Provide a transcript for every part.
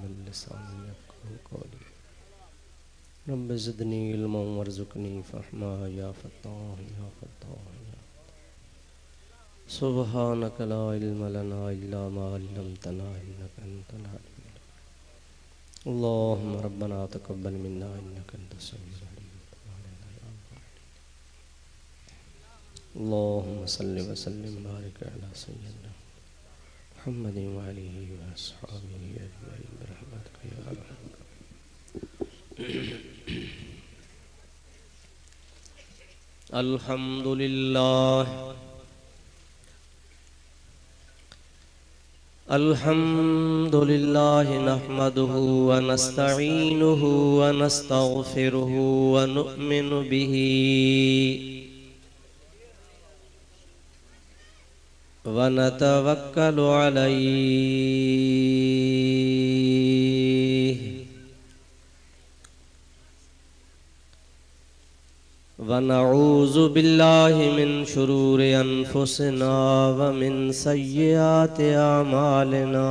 من لساني قولي. رب زدني علما وارزقني فهما يا فتاح يا فتاح يا سبحانك لا علم لنا إلا ما علمتنا إنك أنت العليم. اللهم ربنا تقبل منا إنك أنت السميع العليم. اللهم صل وسلم وبارك على سيدنا محمد وعليه وأصحابه أجمعين برحمتك يا أرحم. الحمد لله. الحمد لله نحمده ونستعينه ونستغفره ونؤمن به. ونتوكل عليه. ونعوذ بالله من شرور أنفسنا ومن سيئات أعمالنا.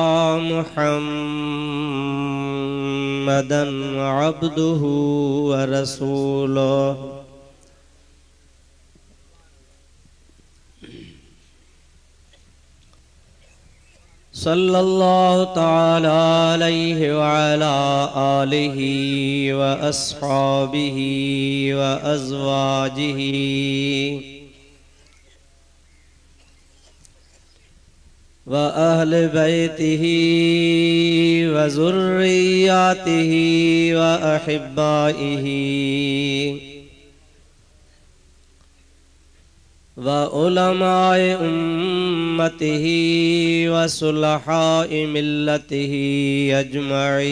محمدا عبده ورسوله. صلى الله تعالى عليه وعلى آله وأصحابه وأزواجه. وأهل بيته وذرياته وأحبائه. وعلماء أمته وصلحاء ملته أجمعين.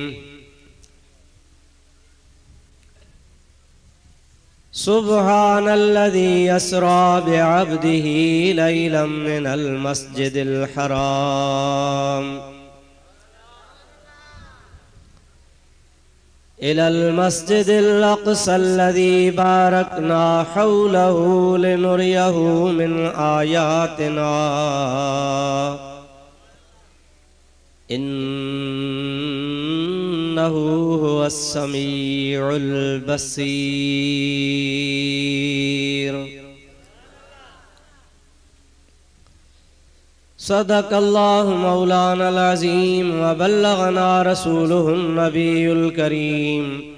سبحان الذي يسرى بعبده ليلا من المسجد الحرام. إلى المسجد الأقصى الذي باركنا حوله لنريه من آياتنا. إنه هو السميع البصير. صدق الله مولانا العظيم وبلغنا رسوله النبي الكريم.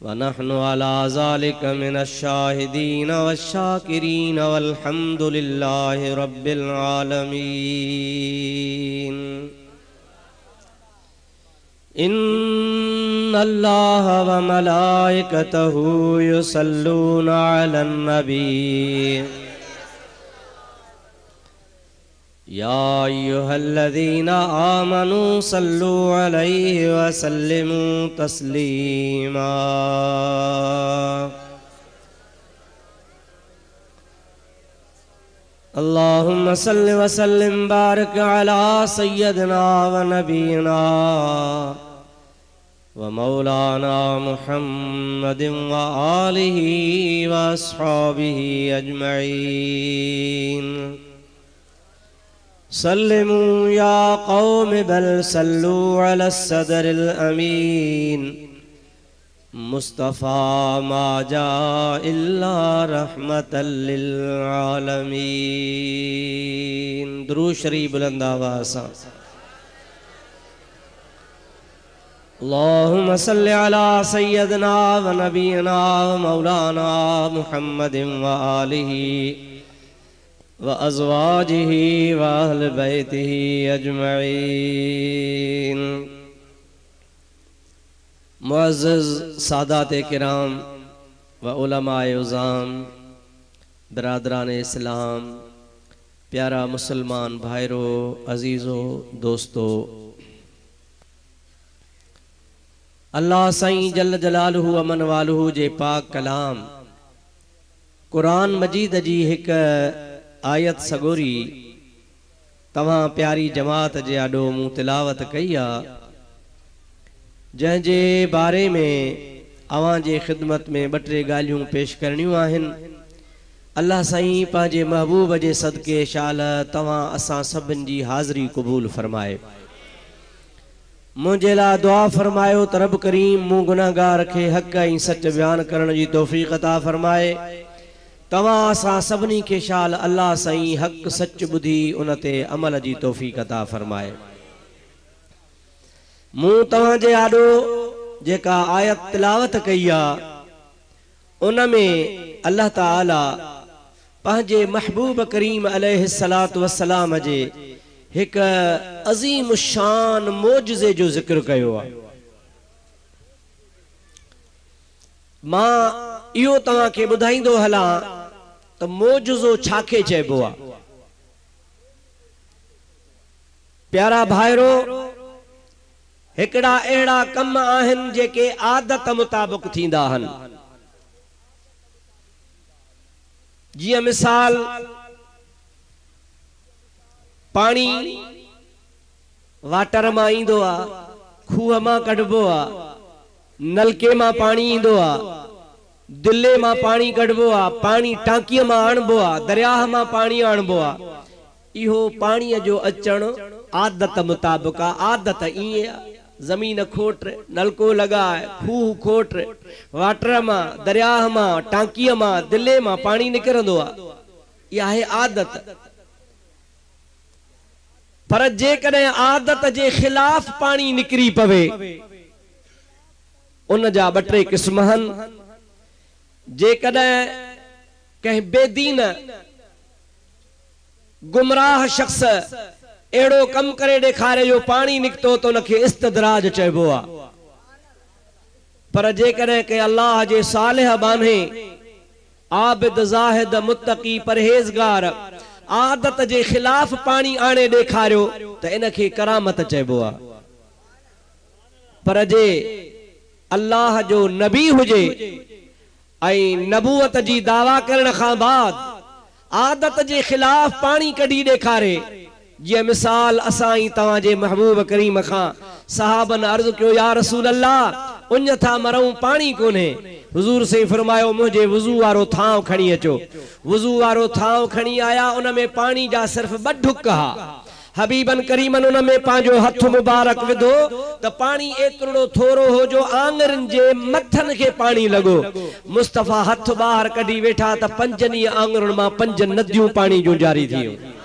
ونحن على ذلك من الشاهدين والشاكرين والحمد لله رب العالمين. إن الله وملائكته يصلون على النبي. يا أيها الذين آمنوا صلوا عليه وسلموا تسليما. اللهم صل وسلم بارك على سيدنا ونبينا. ومولانا محمد وآله وأصحابه أجمعين سلموا يا قوم بل سلوا على الصدر الأمين مصطفى ما جاء إلا رحمة للعالمين درو شریف بلند آواز۔ اللهم صل على سيدنا ونبينا ومولانا محمد وآله وأزواجه وأهل بيته أجمعين. معزز سادات کرام و علماء عظام، برادران اسلام، پیارا مسلمان بھائرو عزیزو، دوستو اللہ سائیں جل جلالہ امن والہ جے پاک کلام۔ قرآن مجید جی ایک آیت سگوری۔ تمہاں پیاری جماعت جے اڈو مو تلاوت کیا جہاں جے بارے میں اوان جے خدمت میں بٹرے گالیوں پیش کرنیوں آہن۔ اللہ سائیں پانجے محبوب جے صدقے شال تمہاں اساں سبن جی حاضری قبول فرمائے۔ لا دعا فرمائے رب کریم مو گناہ گاہ رکھے حق ہی سچ بیان کرن جی توفیق عطا فرمائے تواں سا سبنی کے شال اللہ سائیں حق سچ بدھی انتے عمل جی توفیق عطا فرمائے مو تواں جے آڈو جے کا آیت تلاوت کیا ان میں اللہ تعالی پہنجے محبوب کریم علیہ السلام جے ایک عظیم شان موجزے جو ذکر کیو ماں ایو تمہاں کے بدھائیں دو حلا تو موجزو چھاکے چے بوا پیارا بھائرو ہکڑا اہڑا کم آہن جے کے عادت مطابق تھی داہن جی مثال پانی واٹر ماں ایندو آ خوہ ماں کڑبو آ نلکے ماں پانی ایندو آ دلے ماں پانی کڑبو آ پانی ٹانکی ماں آنبو آ دریاہ ماں پانی آنبو آ ایہو پانی جو اچن عادت مطابق عادت ایئے زمین کھوٹ رہے نلکو لگا ہے خوہ کھوٹ رہے واٹر ماں دریاہ ماں ٹانکی ماں دلے ماں پانی نکرندو آ یہ ہے پر جے کنے عادت جے خلاف پانی نکری پوے، ان جا بٹرے قسمہن جے کنے کہیں بے دین گمراہ شخص ایڑو کم کرے دیکھارے جو پانی نکتو تو نکھے استدراج چاہے بوا پر جے کنے کہ اللہ جے صالح بانے عابد عادت جے خلاف پانی آنے دیکھا رہو تو انکھے کرامت چاہے بوا پر جے اللہ جو نبی ہوجے اے نبوت جی دعویٰ کرن خان عادت جے خلاف پانی کڑی دیکھا رہے یہ مثال اسائیں تاں جے محبوب کریم خان صحابن عرض کیوں یا رسول اللہ انج تھا مروں پانی کونے حضور سے فرمایو مجھے وضو وارو تھاؤں کھڑی اچو وضو وارو تھاؤں کھڑی آیا انہ میں پانی جا صرف بڑھک کہا حبیبن کریمن انہ میں پانجو ہتھ مبارک ودو تو پانی ایترڑو تھورو ہو جو آنگرن جے متھن کے پانی لگو مصطفیٰ ہتھ باہر کڑی ویٹھا تا پنجنی آنگرن ماں پنجن ندیوں پانی جو جاری تھیوں سرکار دو عالم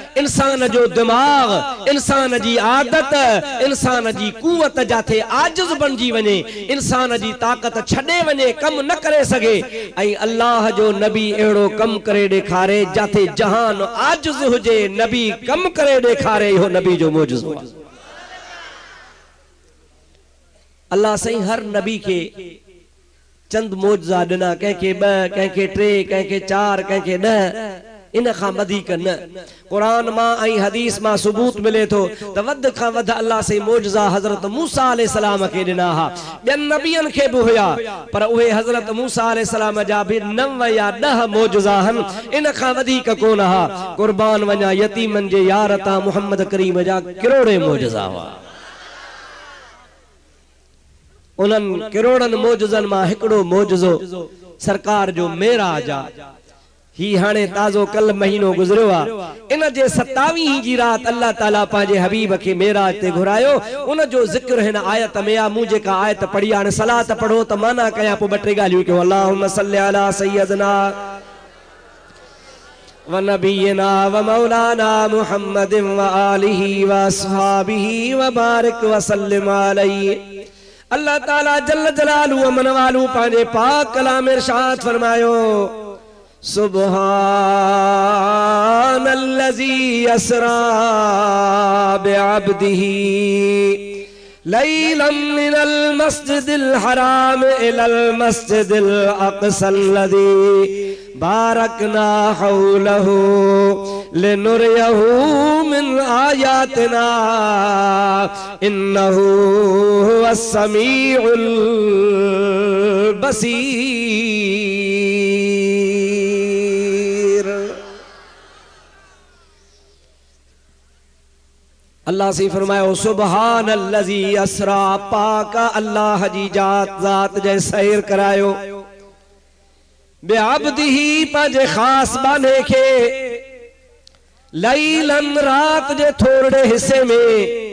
انسان جو دماغ، انسان جی عادت، انسان جی قوت جاتے آجز بن جی ونے، انسان جی طاقت چھڑے ونے، کم نہ کرے سگے۔ ای اللہ جو نبی ایڑو کم کرے دے جاتے جہان آجز ہو جے نبی کم کرے دے کھارے یہ نبی جو موجز ہو۔ اللہ صحیح ہر نبی کے چند موجزہ دنا کہیں کہ بہ کہیں کہ ٹرے، کہیں کہ چار، کہیں کہ نہ۔ ان خواہ مدی کن قرآن ماں آئی حدیث ماں ثبوت ملے تو تو ود ود اللہ سے موجزہ حضرت موسیٰ علیہ السلام کے ڈنا ہا بین نبیان کے بھی ہویا پر اوہے حضرت موسیٰ علیہ السلام جا بھی نو یا نہ موجزہ ہن ان خواہ ودی کا کون ہا قربان ونیا یتیمن جے یارتا محمد کریم جا کروڑے موجزہ ہوا. انہن کروڑن موجزن ماں ہکڑو موجزو سرکار جو میرا جا ہی ہانے تازو کل مہینو گزرو آ ان جے ستاوی ہی جی رات اللہ تعالیٰ پانجے حبیب کے میراج تے گھرایو ان جو ذکر ہن آیت میں مجھے کا آیت پڑھی، آن صلاة پڑھو تو مانا کیا پو بٹری گالیو کہ اللہم صلی علی سیدنا ونبينا ومولانا محمد وآلہ وآصحابہ وبارک وسلم علیہ۔ اللہ تعالیٰ جل جلالہ منوالو پانجے پاک کلام ارشاد فرمایو سبحان الذي اسرا بعبده ليلا من المسجد الحرام الى المسجد الاقصى الذي باركنا حوله لنريه من آياتنا إنه هو السميع البصير اللہ سے فرمائے سبحان اللذی اسرا پاکا اللہ جی جات ذات جے سیر کرائیو بے عبدہی پاجے خاص بانے کے، لیلن رات جے تھوڑے حصے میں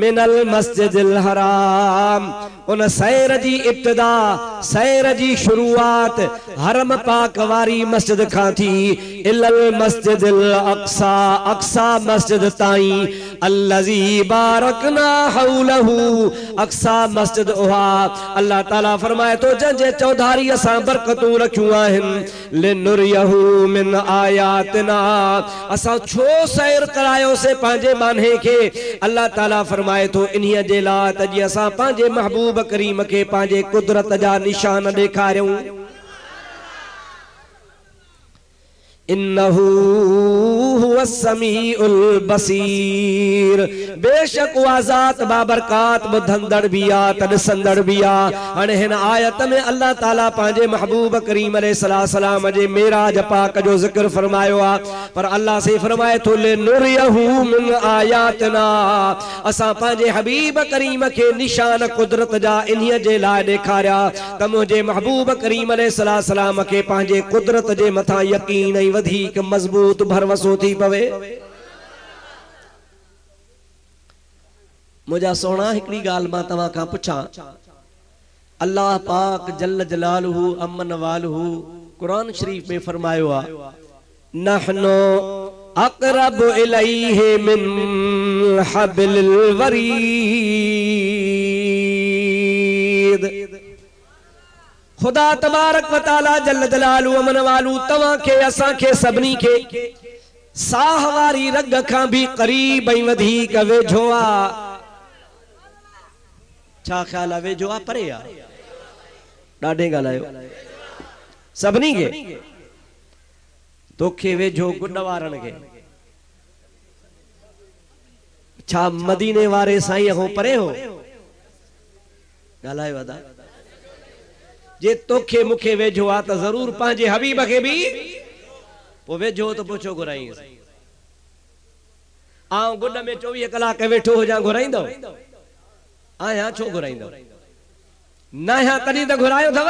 من المسجد الحرام، ان سیر جی ابتدا، سیر جی شروعات، حرم پاک واری مسجد کھان تھی المسجد الاقصا اقصا مسجد تائیں اللذی بارکنا حولہو اقصا مسجد اوہا۔ اللہ تعالیٰ فرمائے تو جنجے چودھاری اساں برکتوں رکھوں آہن۔ لنریہو من آیاتنا۔ اساں چھو سیر کرائیوں سے پانجے بانے کے۔ اللہ تعالیٰ فرمائے تو انہی جیلات جی اساں پانجے محبوب کریم کے پانجے قدرت جا نشان دیکھا انہو هو السمیع البصیر بے شک وازات بابرکات، بدھندڑ بیا، تنسندڑ بیا. انہن آیت میں اللہ تعالیٰ پانجے محبوب کریم علیہ السلام جے میراج پاک جو ذکر فرمائیو آ پر اللہ سے فرمائے تو لے من آیاتنا. اسا پانجے حبیب کریم کے نشان قدرت جا انہی جے لائے دیکھاریا تم جے محبوب کریم علیہ السلام کے پانجے قدرت جے متھا یقین ای ودھیک مضبوط بھروسو تھی پوے۔ مجھا سونا ہکڑی گال ماں تمہاں کا پچھا اللہ پاک جل جلالہ امن والہ قرآن شریف میں فرمائے ہوا، نحنو اقرب الیہ من حبل الورید۔ خدا تبارک و تعالی جل جلالو امن والو تواں کے اساں کے سبنی کے ساہ واری رگ کھاں بھی قریب ای ودھی کا ویجھوا چھا خیال ہے ویجھوا پرے آ ڈاڈے گا لائیو۔ سبنی کے۔ توکھے ویجھو گنڈوارن کے۔ چھا مدینے وارے سائیں ہو، پرے ہو۔ گالائے ودا جے توکھے مکھے ویجھو آتا ضرور پانجے حبیب کے بھی وہ ویجھو تو پوچھو گرائیں آؤں گنڈ میں چووی کلاک ویٹھو ہو جاں گرائیں دو آیا چھو گرائیں دو نہ یہاں تنی تو گھرائیو تھا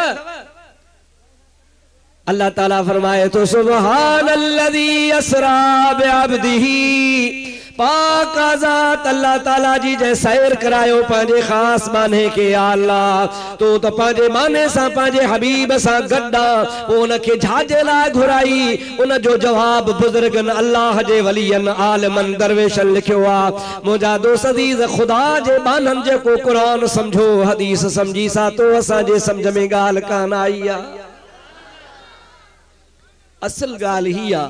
اللہ تعالیٰ فرمائے تو سبحان اللذی اسرا بعبدہی پاک آزاد اللہ تعالیٰ جی جے سیر کرائیو پانجے خاص مانے کے اللہ۔ تو تو پانجے مانے سا، پانجے حبیب سا گڑا ان کے جھاجے لائے گھرائی۔ ان جو جواب بزرگن اللہ جے ولین عالمن درویشن لکھوا مجھا دو صدیز خدا جے بانن جے کو قرآن سمجھو، حدیث سمجھی سا تو اسا جے سمجھ میں گال کان آئیا اصل گال ہی آ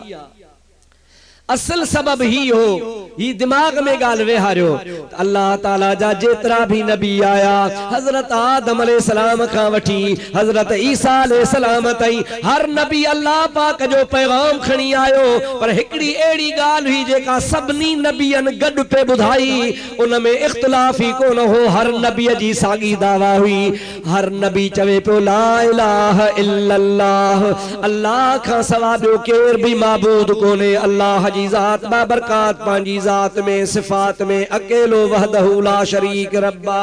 اصل سبب ہی ہو۔ یہ دماغ میں گال وے ہاریو۔ اللہ تعالیٰ جا جترا بھی نبی آیا، حضرت آدم علیہ السلام کا وٹھی، حضرت عیسیٰ علیہ السلام تائی ہر نبی اللہ پاک جو پیغام کھنی آئیو پر ہکڑی ایڑی گال ہوئی جے کا سبنی نبیان گڑ پہ بدھائی۔ ان میں اختلافی کو نہ ہو، ہر نبی جی ساگی دعویٰ ہوئی۔ ہر نبی چوے پہ لا الہ الا اللہ۔ اللہ کا سوابیو کیر بھی معبود کو نے اللہ جی پانجی ذات با برکات پانجی ذات میں، صفات میں، اکیلو وحدہو لا شریک ربا۔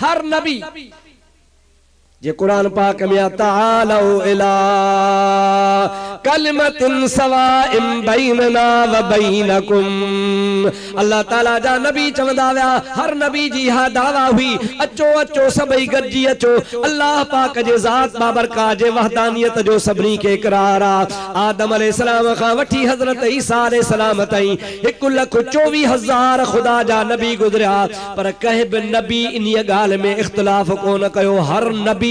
ہر نبی یہ قرآن پاک میں تعالو الہ، کلمت سوائم بیننا و بینکم۔ اللہ تعالیٰ جا نبی چمدا ویا ہر نبی جی ہا دعویٰ ہوئی۔ اچو اچو سبئی گجی اچو اللہ پاک جے ذات بابرکا جے وحدانیت جو سبنی کے اقرارا آدم علیہ السلام خان وٹھی حضرت عیسیٰ علیہ السلام تائیں ایک لکھ چووی ہزار خدا جا نبی گزریا۔ پر کہب نبی انہی گال میں اختلاف کون کہو، ہر نبی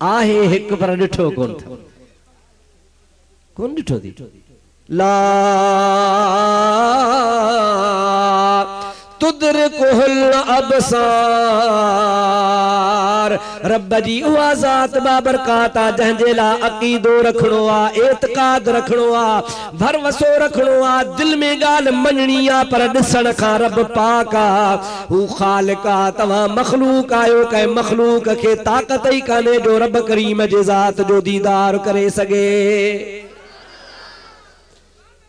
آہے ہک پر ڈٹھو کون تھا کون ڈٹھو دی لا تدرکہ الابصار رب جی اوا ذات بابرکاتا جہن جیلا عقیدو رکھنو آ، اعتقاد رکھنو آ بھر رکھنو آ، دل میں گال مننی آ، پر ڈسن کھا رب پاکا ہو خالقا تمہاں مخلوق آئیو کہ مخلوق کے طاقت ہی کانے جو رب کریم جی ذات جو دیدار کرے سگے۔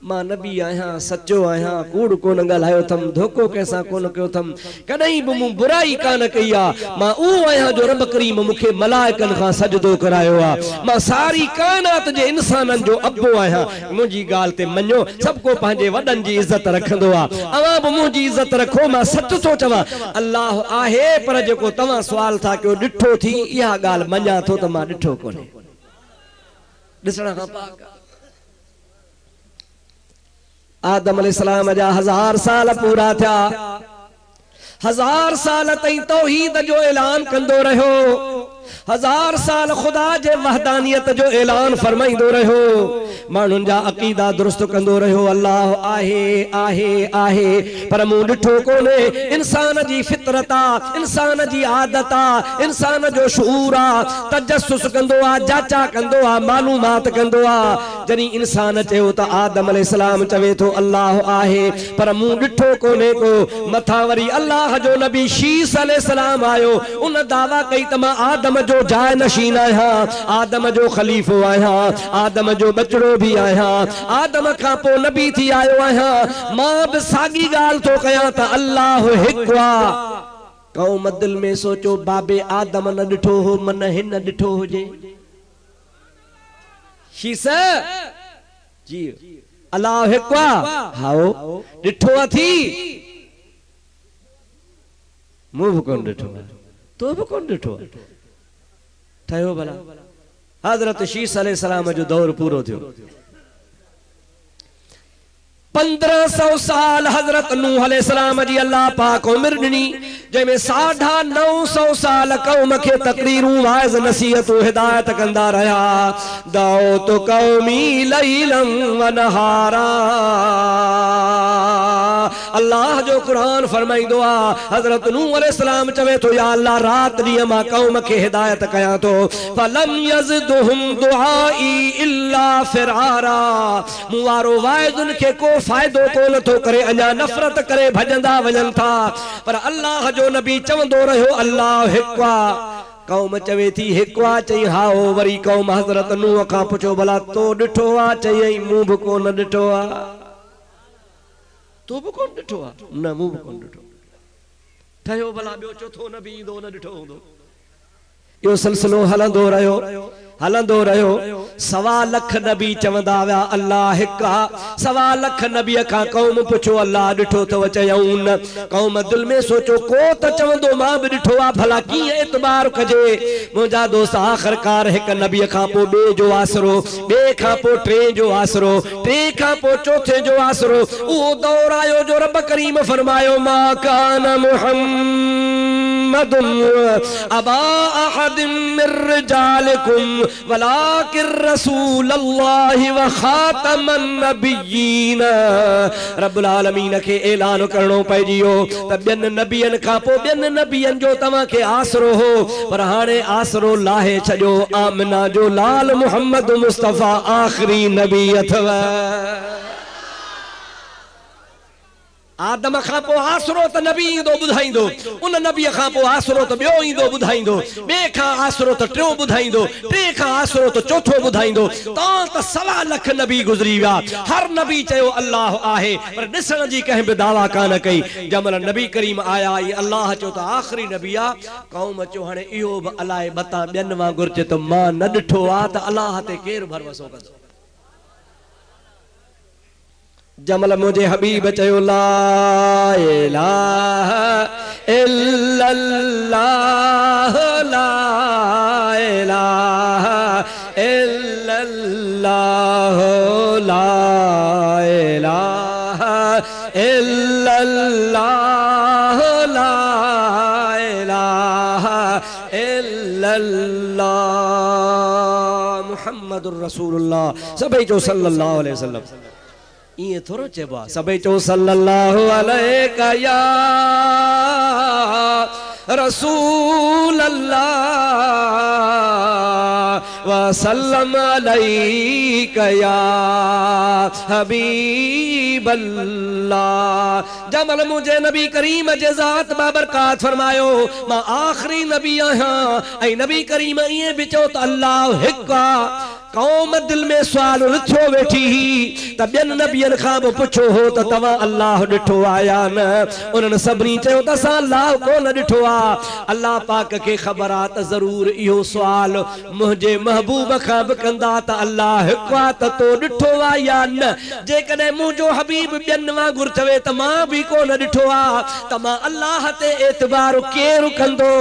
ماں نبی آیاں سچو آیاں کوڑ کون گلایو تھم دھوکو کیسا کون کیو تھم کدھئی بھی موں برائی کان کیا ماں او آیاں جو رب کریم مکھے ملائکن خان سجدو کرایو آ ماں ساری کائنات جے انسانن جو ابو آیاں منجی گال تے منو سب کو پہنجے وڈن جی عزت رکھندو آ اواں بھی منجی عزت رکھو ماں سچ سوچواں اللہ آہے پر جے کو تواں سوال تھا کہ ڈٹھو تھی یا گال منجا تھو تو ماں ڈٹھو کونے ڈسنا کھا پاک آدم علیہ السلام جا ہزار سال پورا تھا ہزار سال تئی توحید جو اعلان کندو رہو۔ ہزار سال خدا جے وحدانیت جو اعلان فرمائی دو رہو۔ مانن جا عقیدہ درست کندو رہو۔ اللہ آہے آہے آہے۔ پر مون ڈٹھو کونے۔ انسان جی فطرتا، انسان جی عادتا، انسان جو شعورا، تجسس کندو آ جاچا کندو آ معلومات کندو آ جنی انسان چہو تا آدم علیہ السلام چوے تو اللہ آہے۔ پر مون ڈٹھو کونے کو۔ متھاوری اللہ جو نبی شیس علیہ السلام آئیو ان دعویٰ کئی تمہ آدم جو جائے نشین آیا آدم جو خلیفو آیا آدم جو بچڑو بھی آیا آدم کھا پو نبی تھی آئیو آیا ماں بساگی گال تو کیا تا اللہ حکوا قوم دل میں سوچو بابے آدم نہ ڈٹھو ہو من ہن نہ ڈٹھو ہو جے شیسا جی اللہ حکوا ہاؤ ڈٹھو تھی موہ کون ڈٹھو تو بھی کون ڈٹھو ٹھائیو بلا حضرت شیس علیہ السلام جو دور پورو تھیو۔ پندرہ سو سال حضرت نوح علیہ السلام جی اللہ پاک عمر ڈنی جے میں ساڑھا نو سو سال قوم کے تقریروں وائز نصیحت و ہدایت کندہ رہا دعو تو قومی لیلم و نہارا اللہ جو قرآن فرمائی دعا، حضرت نوح علیہ السلام چوے تو، یا اللہ، رات دیما قوم کے ہدایت کیا تو۔ فَلَمْ يَزْدُهُمْ دُعَائِي إِلَّا فِرْعَارًا۔ موارو وائد ان کے کو فائدو کو لتو کرے انجا نفرت کرے، بھجندہ وجن تھا۔ پر اللہ جو نبی چوندو رہو اللہ حکوا۔ قوم چوے تھی ہکوا چاہی ہاؤ، وری قوم حضرت نوح کا پچھو بلا تو ڈٹھو آ چاہی مو بکو نہ ڈٹھو آ تو بھی کون ڈٹھو آ نہ مو بھی کون ڈٹھو ٹھائیو بلا بیو چوتھو نبی دو نہ ڈٹھو ہوں دو یہ سلسلو حلن دو رہے ہو حلن دو رہے ہو سوا لکھ نبی چوندہ ویا اللہ حکا سوا لکھ نبی اکھا قوم پچھو اللہ ڈٹھو تو چیون قوم دل میں سوچو کو تا چوندو ماں بھی ڈٹھو آ بھلا کی اعتبار کجے مجھا دوست آخر کار ہے کہ نبی اکھا پو بے جو آسرو بے کھا پو ٹرے جو آسرو ٹرے کھا پو چوتھے جو آسرو او دور آئیو جو رب کریم فرمائیو ما کان محمد ابا احد من رجالکم ولیکن رسول اللہ و خاتم النبیین رب العالمین کے اعلان کرنو پہ جیو تب بین نبیین کا پو بین نبیین جو تمہاں کے آسرو ہو پر ہانے آسرو لاہے چھجو آمنہ جو لال محمد مصطفیٰ آخری نبی اتھوا آدم خاں پو آسرو تا نبی ایندو بدھائیں دو ان نبی خاں پو آسرو تا بیو ایندو بدھائیں دو بے کھاں آسرو تا ٹریو بدھائیں دو ٹرے کھاں آسرو تا چوتھو بدھائیں دو تاں تا سوا لکھ نبی گزری ویا۔ ہر نبی چاہو اللہ آہے، پر نسن جی کہیں بے دعویٰ کانا کئی جمل نبی کریم آیا آئی اللہ چو تا آخری نبی آ۔ قوم چو ہنے ایوب علائے بتا بینواں گرچے تو ماں نڈٹھو آتا اللہ تے کیر بھر وسو کدو جمل مجھے حبیب چیو لا الہ الا اللہ، لا الہ الا اللہ، لا الہ الا اللہ، لا الہ الا اللہ، محمد الرسول اللہ سبھی جو صلی اللہ علیہ وسلم۔ یہ تھوڑا چبا۔ سبھی چو صلی اللہ علیہ یا رسول اللہ وسلم علیہ یا حبیب اللہ جمل مجھے نبی کریم جزات بابرکات فرمایو ما آخری نبی آہاں اے نبی کریم، یہ بچو تو اللہ حقا قوم دل میں سوال رچھو بیٹھی ہی تا بین نبیین خواب پچھو ہو تا توا اللہ ڈٹھو آیا نا۔ انہوں سبنی چاہو تا سا اللہ کو نہ ڈٹھو آ۔ اللہ پاک کے خبرات ضرور ایو سوال۔ مجھے محبوب خواب کندہ تا اللہ حقوات تو ڈٹھو آیا نا۔ جے کنے مجھو حبیب بینوا گرچوے تا ماں بھی کو نہ ڈٹھو آ۔ تا ماں اللہ تے اعتبار کے رکندو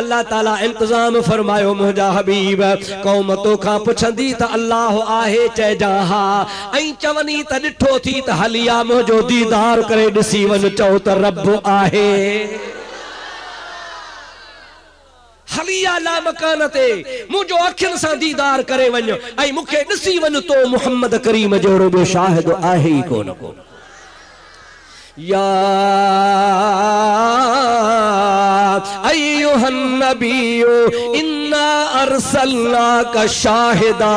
اللہ تعالیٰ انتظام فرمایو مجھا حبیب۔ قومتوں کا پچھندی تا اللہ آہے چے جاہا این چونی تا ڈٹھو تھی تا حلیا مجھو دیدار کرے ڈسی چو تا رب آہے حلیا لا مکانتے مجھو اکھن سا دیدار کرے ون ای مکھے ڈسی تو محمد کریم جو رو شاہد آہے کون کون یا ایوہ النبی انا ارسلناک شاہدا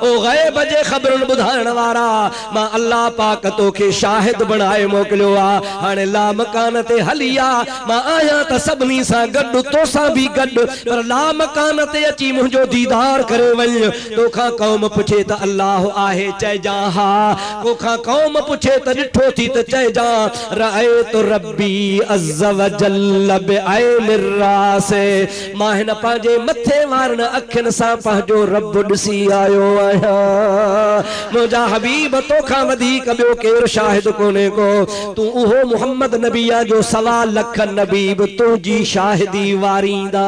او غیب جے خبرن بدھان وارا ما اللہ پاک تو کے شاہد بنائے موکلو آ ہانے لا مکانتے حلیا ما آیا تا سبنی سا گڈ، تو سا بھی گڈ۔ پر لا مکانتے اچی مجھو دیدار کرے ول تو کھا قوم پچھے تا اللہ آہے چے جاہا۔ کو کھا قوم پچھے تا ڈٹھو تھی تا چے جا رائے تو ربی عز و جل بے بعین الراس ماہن پانجے متھے مارن اکھن سا پہنجو رب ڈسی آیو آیا مجھا حبیب تو کھا ودی کبیو کیر شاہد کونے کو تو اوہو محمد نبیہ جو سوا لکھ نبیب تو جی شاہدی واریندہ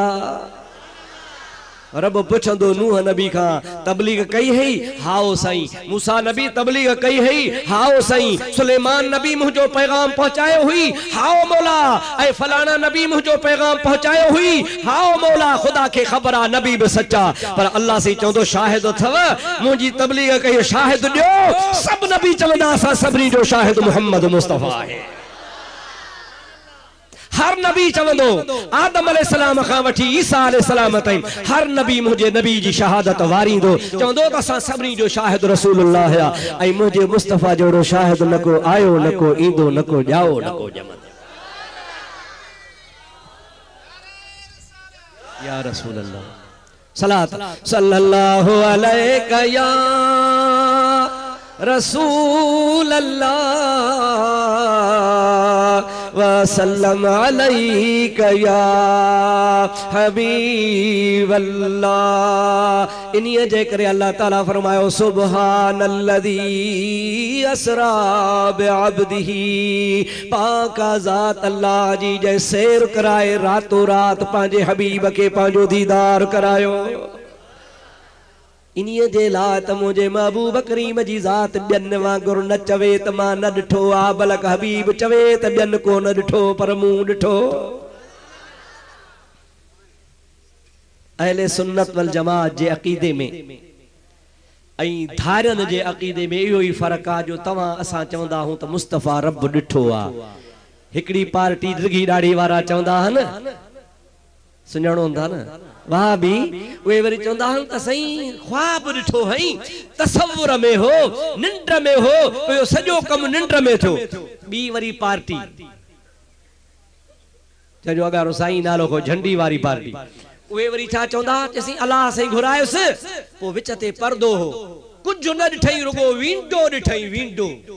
رب پچھندو نوح نبی کھا تبلیغ کئی ہے ہاؤ سائیں۔ موسیٰ نبی تبلیغ کئی ہے ہاؤ سائیں۔ سلیمان نبی مجھو پیغام پہنچائے ہوئی، ہاؤ مولا۔ اے فلانا نبی مجھو پیغام پہنچائے ہوئی، ہاؤ مولا۔ خدا کے خبرہ نبی بے سچا۔ پر اللہ سے چوندو شاہد تھو مجھے تبلیغ کئی شاہد دیو۔ سب نبی چلنا سا سبری جو شاہد محمد مصطفیٰ ہے۔ ہر نبی چوندو، آدم علیہ السلام خان وٹھی، عیسیٰ علیہ السلام تائیں ہر نبی مجھے نبی جی شہادت وارین دو چوندو تسا سبری جو شاہد رسول اللہ ہے۔ اے مجھے مصطفیٰ جوڑو شاہد نکو آئیو نکو، ایندو نکو، جاؤ نکو جمد یا رسول اللہ صلاة صلی اللہ علیہ یا رسول اللہ۔ وسلم علیک یا حبیب اللہ انہی جے کرے اللہ تعالیٰ فرمائے، سبحان اللذی اسرا بعبدہی پاکا ذات اللہ جی جے سیر کرائے رات و رات پانجے حبیب کے پانجو دیدار کرائے۔ انهيءَ جي لاءِ ته منهنجي محبوب ڪريم جي ذات ٻين وانگر نه چوي ته مان نه ڏٺو آهي بلڪ حبيب چوي ته ٻين ڪونه ڏٺو پر مون جماعت جي عقيدي ۾۽ ڌارين جي عقيدي ۾ اهو ئي فرق آهي جو توهان اسان چوندا آهيون ته مصطفيٰ رب ڏٺو آهي هڪڙي پارٽي دگي ڏاڍي وارا چوندا آهن سڃاڻو هوندا نه؟ وہاں بھی وری چوندہ ہوں تا سائیں خواب رٹھو ہیں تصور میں ہو ننڈر میں ہو تو سجو کم ننڈر میں تھو بی وری پارٹی چاہجو اگر سائیں نالو کو جھنڈی واری پارٹی وہ وری چاہ چوندہ چسی اللہ سائیں گھرائے پو وہ وچتے پردو ہو کچھ جو نہ رٹھائیں رکو وینڈو ونڈو وینڈو ونڈو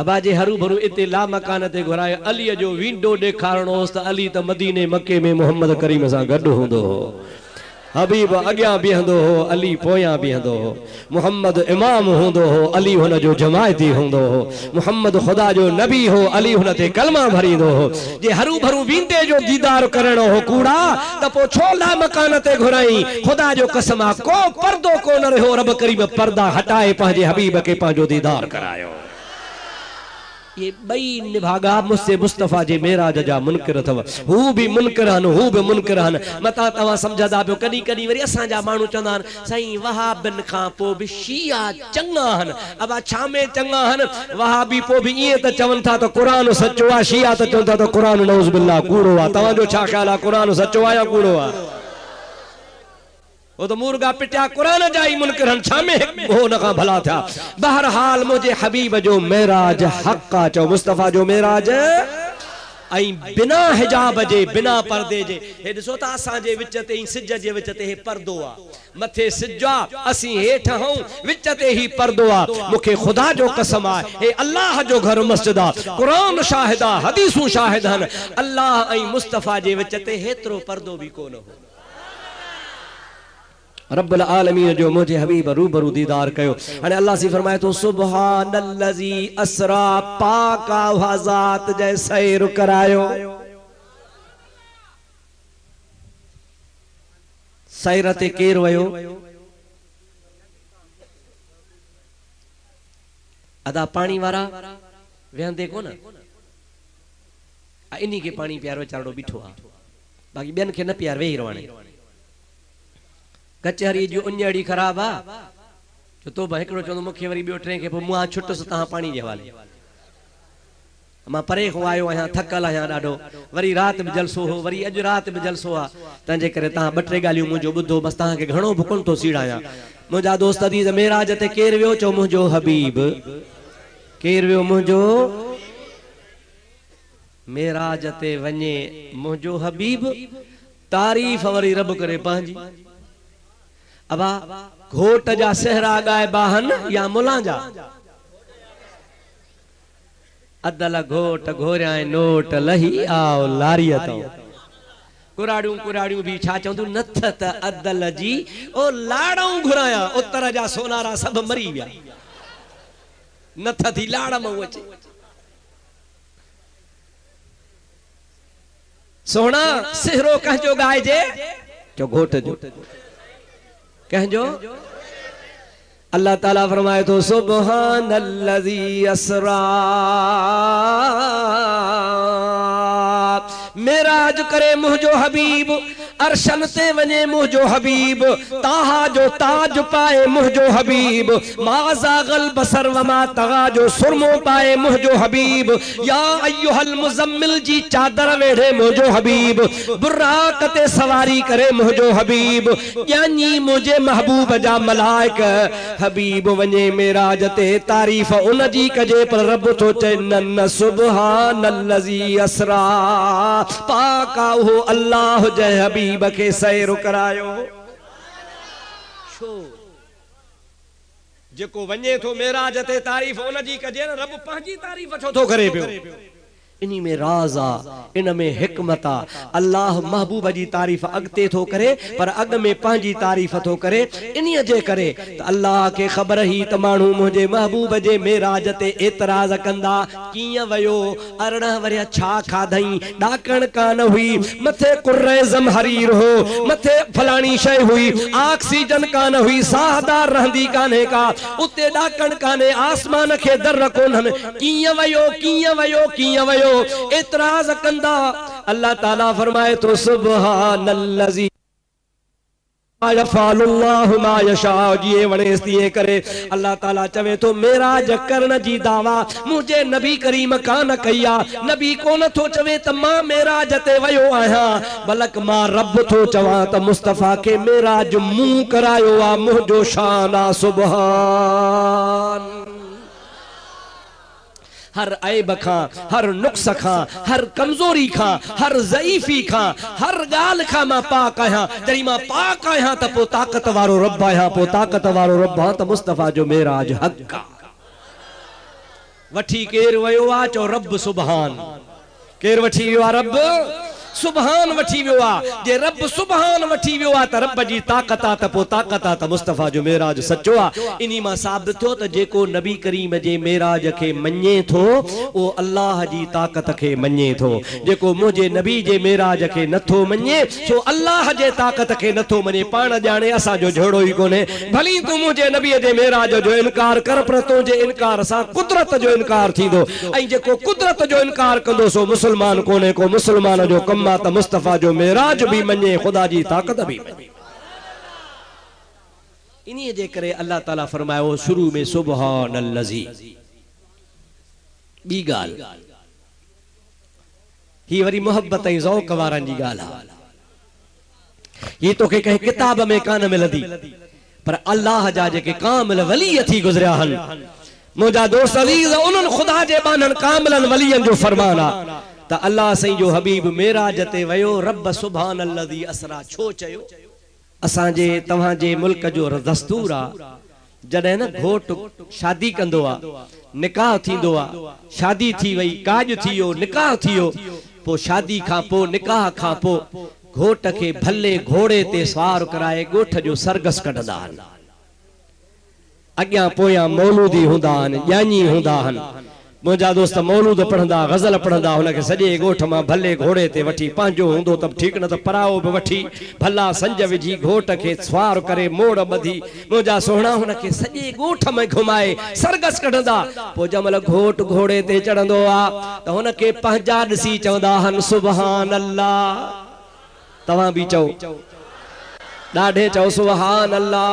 ابا جي هرو ڀرو اتي لا مڪان تي گهرايو. اليءَ جو ونڊو ڏيکارڻو هوس ته علي ته مديني مڪي ۾ محمد ڪريم سان گڏ هوندو هو. حبيب اڳيان بيهندو هو علي پويان بيهندو هو. محمد امام هوندو هو علي هن جو جمايتي هوندو هو. محمد خدا جو نبي هو علي هن تي ڪلما ڀريندو هو. جي هرو ڀرو بيندي جو ديدار ڪرڻو هو ڪوڙا ته پوءِ ڇو لا مڪان تي گهرائي؟ خدا جو قسم ڪونه پردا هٽائي پنهنجي حبيب کي پنهنجو ديدار ڪرايو یہ بئی نبھاگا، مجھ سے مصطفیٰ جے میرا ججا منکر تھا۔ ہو بھی منکران ہو بھی منکران مطا توا سمجھا دا پہو کنی کنی وری اسان جا مانو چندان سائیں وہابن خان پو بھی شیعہ چنگا ہن۔ ابا چھامے چنگا ہن۔ وہابی پو بھی یہ تا چون تھا تو قرآن سچوا، شیعہ تا چون تھا تو قرآن نعوذ باللہ کورو آ توانجو چھاکالا قرآن سچوا یا کورو آ وہ تو مورگا پٹیا قرآن جائی منکرن چھامے وہ نگا بھلا تھا بہرحال مجھے حبیب جو میراج حق کا چاہو مصطفیٰ جو میرا جا آئی بنا حجاب جے، بنا پردے جے۔ ہی دسو تا سا جے وچتے ہی سجا جے وچتے ہی پردو آ۔ متے سجا اسی ہیٹھا ہوں وچتے ہی پردو آ۔ مکہ خدا جو قسم آئے ہی اللہ جو گھر مسجدہ قرآن شاہدہ، حدیثوں شاہدہ اللہ آئی مصطفیٰ جے وچتے ہی ترو پردو بھی کونہ ہو۔ ربل آلمين جو مجهي حبيب روبرو ديدار ڪيو هاڻي الله سي فرمائي تو سبهانلزي اسرا پاڪا ذات جي سير ڪرايو سير تي ڪير ويو ادا پاڻي وارا ويهندي ڪونه انهي کي پاڻي پيارو ويچارو بيٺو آهي باقي ٻين کي نه پيار ويهي رواڻي ڪچهري جي اڃڙي خراب آهي جو تو هڪڙو چوندو مون کي وري ٻيو ٽي کي پوءِ پاڻي جي حوالي مان پري کان آيو آهيان ٿڪل آهيان ڏاڍو وري رات به جلسو هو وري اڄ رات به جلسو آهي تنهن جي ڪري توهان ٻه ٽي ڳالهيون منهنجو ٻڌو بس توهان کي گهڻو به ڪونه ٿو سيڙايان منهنجا تي ڪير ويو چئو منهنجو حبيب ڪير ويو منهنجو وڃي منهنجو حبيب تعريف وري رب ڪري پنهنجي ابا گهوٽ جا سهرا ڳائبا آهن يا ملا جا؟ عدل گهوٽ گهوريا نوٽ لهي آئو لاريءَ تو. ڪراڙيون ڪراڙيون به ڇا چونديون نٿ ته عدل جي او لاڙون گهرايا اتر جا سونارا سڀ مري ويا. نٿ ٿي لاڙ مان اچي سونا سهرو ڪنهن جو ڳائجي؟ جو گهوٽ جو کہنجو اللہ تعالیٰ فرمائے تو سبحان اللذی اسرا۔ میراج کرے مہجو حبیب ارشل سے ونے مہ جو حبیب تاہا جو تاج پائے مہ جو حبیب۔ مازا غلب سر وما تغا جو سرمو پائے مہ جو حبیب۔ یا ایوہ المزمل جی چادر ویڑے مہ جو حبیب۔ براکت سواری کرے مہ جو حبیب۔ یعنی مجھے محبوب جا ملائک۔ حبیب ونے میرا جتے تعریف، ان جی کجے پر رب تو چنن۔ سبحان اللذی اسرا۔ پاکا ہو اللہ جے حبیب۔ حبيب کي سير ڪرايو ڇو جيڪو وڃي ٿو ميراج تي تعريف ان جي ڪجي نه رب پنهنجي تعريف ڇو ٿو ڪري پيو انہی میں راز آ ان میں حکمت آ اللہ محبوب جی تعریف اگتے تھو کرے، پر اگ میں پانجی تعریف تھو کرے، انہی جے کرے۔ تو اللہ کے خبر ہی تمانو مجھے محبوب جے میراج تے اعتراض کندا۔ کیاں ویو؟ ارڑا وریا چھا کھا دھائیں ڈاکن کان ہوئی، متھے قرر زمحریر ہو۔ متھے فلانی شے ہوئی، آکسیجن کان ہوئی، ساہدار رہندی کانے کا۔ اتے ڈاکن کانے آسمان کے در رکھون ہم کیاں ویو؟ کیاں ویو؟ کیاں ویو؟ اعتراض کندا اللہ تعالیٰ فرمائے، تو سبحان اللذی یفعل اللہ ما یشاء جیے وڑے اس دیئے کرے۔ اللہ تعالیٰ چوے تو میرا جکرن جی دعویٰ، مجھے نبی کریم کان کیا نبی کون تھو چوے تا ماں میرا جتے ویو آیا۔ بلک ماں رب تھو چوا تا مصطفیٰ کے میرا جو منہ کرایو آ مجھو شانا سبحان۔ ہر عیب کھاں ہر نقص کھاں ہر کمزوری کھاں ہر ضعیفی کھاں ہر گال کھاں ماں پاک آیا جری ماں پاک آیا تا پو طاقت وارو رب آیا پو طاقت وارو رب آیا تا مصطفیٰ جو میرا آج حق کا۔ وٹھی کیر ویو آچو رب سبحان۔ کیر وٹھی ویو آ رب۔ سبحان وٺي ويو آهي جي رب سبحان وٺي ويو آهي ته رب جي طاقت آهي ته پوءِ طاقت آهي ته مصطفيٰ جو ميراج سچو آهي ان مان ثابت ٿيو ته جيڪو نبي ڪريم جي ميراج کي مڃي ٿو اهو الله جي طاقت کي مڃي ٿو. جيڪو منهنجي نبي جي ميراج کي نٿو مڃي سو الله جي طاقت کي نٿو مڃي. پاڻ ڄاڻي اسان جو جهڙو ئي ڪونهي. ڀلي تون منهنجي نبيءَ جي ميراج جو انڪار ڪر پر تنهنجي انڪار سان قدرت جو انڪار ٿيندو. ۽ جيڪو قدرت جو انڪار ڪندو سو مسلمان ڪونهي ڪو مسلمان جو ڪم فرماتا مصطفیٰ جو میراج بھی منجے خدا جی طاقت بھی منجے انہی جے کرے اللہ تعالیٰ فرمائے وہ شروع میں سبحان اللذی بی گال۔ ہی وری محبت ہے زوک واران جی گالا یہ تو کہ کہیں کتاب میں کان ملدی پر اللہ جا جے کہ کامل ولیتی گزریا ہن۔ مجھا دوست عزیز انہوں خدا جے بانن کاملن ولین جو فرمانا۔ ته الله سائين جو حبيب ميراج تي ويو رب سڀان الزي اسرا ڇو چيو؟ اسان جي توهان جي ملڪ جو دستور آهي جڏهن نه گهوٽ شادي ڪندو آهي نڪاح ٿيندو آهي شادي ٿي وئي ڪاج ٿي ويو نڪاح ٿي ويو پوءِ شادي کان پوءِ نڪاح کان پوءِ گهوٽ کي ڀلي گهوڙي تي سوار ڪرائي ڳوٺ جو سرگس ڪڍندا آهن اڳيان پويان مولودي هوندا آهن ڄاڻي هوندا آهن منهنجا دوست مولود پڙهندا غزل پڙهندا هن کي سڄي ڳوٺ مان ڀلي گهوڙي تي وٺي پنهنجو هوندو ته ٺيڪ نه ته پرائو به وٺي ڀلا سنج وجهي گهوٽ کي سوار ڪري موڙ ٻڌي. منهنجا سوهڻا هن کي سڄي ڳوٺ ۾ گهمائي سرگس ڪڍندا. پوءِ جنهن مهل گهوٽ گهوڙي تي چڙهندو آهي ته هن کي پنهنجا ڏسي چوندا آهن سبحان الله توهان به چئو. ڏاڍي چئو سبحان الله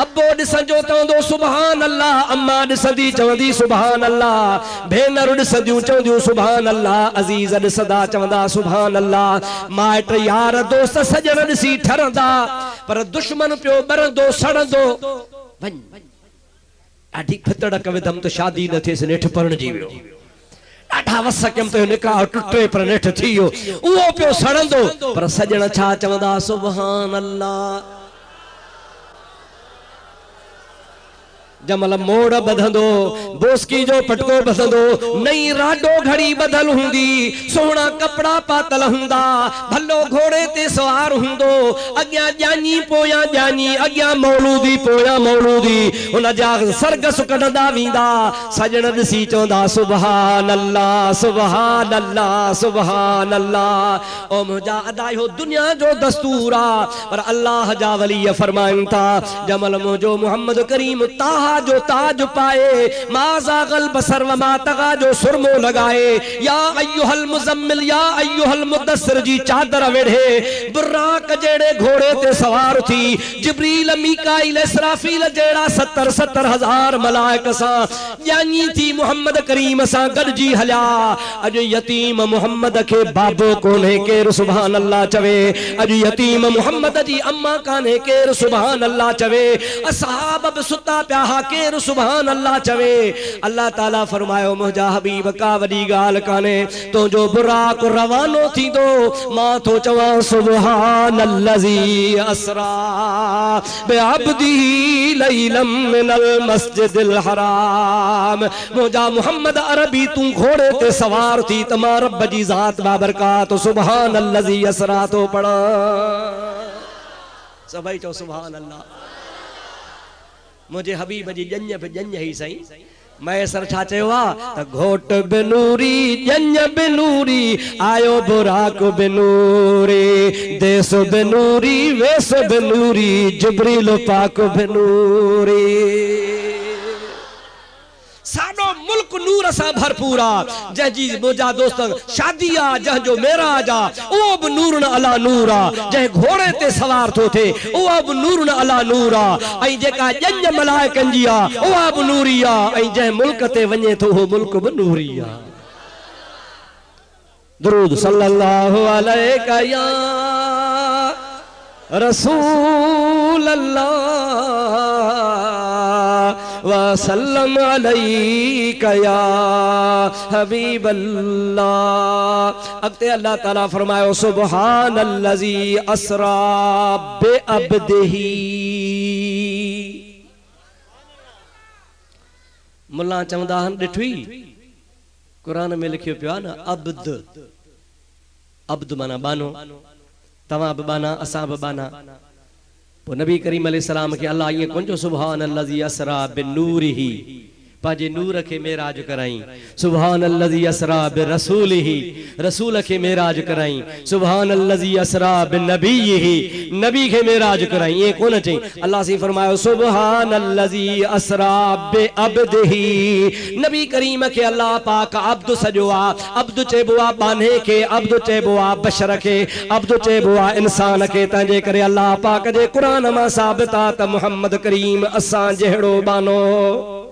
ابو ڏسنجو چوندو سڀان الله امان ڏسندي چوندي سڀان الله ڀينرون ڏسنديون چونديون سڀان الله عزيز ڏسندا چوندا سڀان الله مائٽ يار دوست سڄڻ ڏسي ٺرندا. پر دشمن پيو ٻرندو سڙندو. وڃ. ڏاڍي فتڙ ڪودم ته شادي نه ٿئيس نيٺ پرڻجي ويو. ڏاڍا وس ڪيم ته نڪاح ٽٽي پر نيٺ ٿي ويو. اهو پيو سڙندو. پر سڄڻ ڇا چوندا سڀان الله جمل موڑ بدھندو بوسکی جو پٹکو بدھندو نئی راڈو گھڑی بدھل ہندی سونا کپڑا پاتل ہندہ بھلو گھوڑے تے سوار ہندو اگیا جانی پویا جانی اگیا مولو دی پویا مولو دی انہ جا سرگ سکن دا ویندہ سجن رسی چوندہ سبحان اللہ سبحان اللہ سبحان اللہ او مجا ادائی ہو دنیا جو دستورا پر اللہ جا ولی فرمائن تھا جمل مجو محمد کریم تاہا جو تاج پائے مازا غلب سر وما تغا جو سرمو لگائے۔ یا ایوہ المزمل، یا ایوہ المدسر جی چادر ویڑھے۔ براک جیڑے گھوڑے تے سوار تھی۔ جبریل میکائل اسرافیل جیڑا ستر ستر ہزار ملائک سا یعنی تھی محمد کریم سا گڑ جی حلیا اج یتیم محمد کے بابو کونے کے رسبان اللہ چوے۔ اج یتیم محمد جی اممہ کانے کے رسبان اللہ چوے۔ اصحاب اب ستا پیاہا شاکر سبحان اللہ چوے۔ اللہ تعالیٰ فرمائے مہجا حبیب، کا ولی گال کانے۔ تو جو براک روانو تھی دو ماں تو چوان سبحان اللذی اسرا۔ بے عبدی لیلم من المسجد الحرام۔ مہجا محمد عربی تو گھوڑے تے سوار تھی۔ تمہا رب جی ذات بابرکات، سبحان اللذی اسرا تو پڑا سبھائی چو، سبحان اللہ۔ مجھے حبیب جی جنیا پہ جنیا ہی سائیں۔ میں سر چھاچے ہوا گھوٹ بے نوری جنیا بے نوری آئیو براک بے نوری دیس بے نوری ویس بے نوری جبریل پاک بے سانو ملک نور سا بھر پورا جہ جی موجا دوستا شادی آ، جہ جو میرا جا، او اب نورن علا نورا جہ گھوڑے تے سوار تو تھے، او اب نورن علا نورا این ائی جکا جنج ملائکن جیا آ، او اب نوری آ۔ جہ ملک تے ونجے تو ہو ملک ب نوری درود صلی اللہ علیہ کا یا رسول اللہ۔ وسلم علیک یا حبیب اللہ اب تے اللہ تعالیٰ فرمائے سبحان اللذی اسرا بے عبدہی ملان چمدہن ڈٹھوی قرآن میں لکھیو پیو عبد عبد مانا بانو تمام بانا اسام بانا وہ نبی کریم علیہ السلام کے اللہ یہ کنجو سبحان اللہ اسرا بن نور ہی پاجے نور کے میراج کرائیں۔ سبحان اللذی اسرا برسول ہی رسول کے میراج کرائیں۔ سبحان اللذی اسرا بنبی ہی نبی کے میراج کرائیں۔ یہ کون چاہیں اللہ سے فرمایا سبحان اللذی اسرا بعبد ہی نبی کریم کے اللہ پاک عبد سجوا، عبد چیبوا بانے کے، عبد چیبوا بشر کے، عبد چیبوا انسان کے۔ تنجے کرے اللہ پاک جے قرآن ما ثابتات محمد کریم اسان جہڑو بانو۔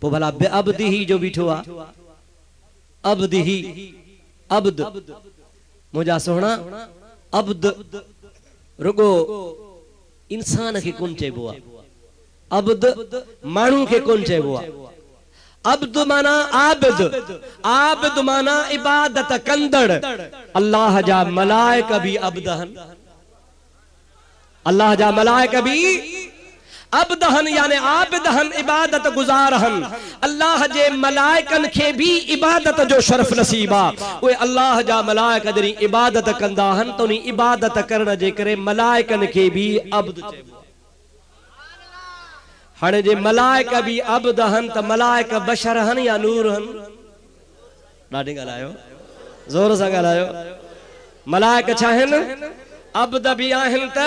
پو بھلا بے عبد ہی جو بیٹھوا عبد ہی. عبد. مجھا سونا. عبد. رگو. انسان کے کن چے بوا. عبد مانو کے کن چے بوا. عبد مانا عابد. عابد مانا عبادت کندر اللہ جا ملائک بھی عبدہن. اللہ جا ملائک بھی اب یعنی آپ عبادت گزارہن اللہ جے ملائکن کے بھی عبادت جو شرف نصیبا اوے اللہ جا ملائک جری عبادت کنداہن تو انہی عبادت کرنا جے کرے ملائکن کے بھی عبد چے ہنے جے ملائک بھی عبد تا ملائک بشر ہن یا نور ہن۔ ڈاڈی گلائیو زور سا گلائیو ملائک چھاہن عبد بھی آہن تا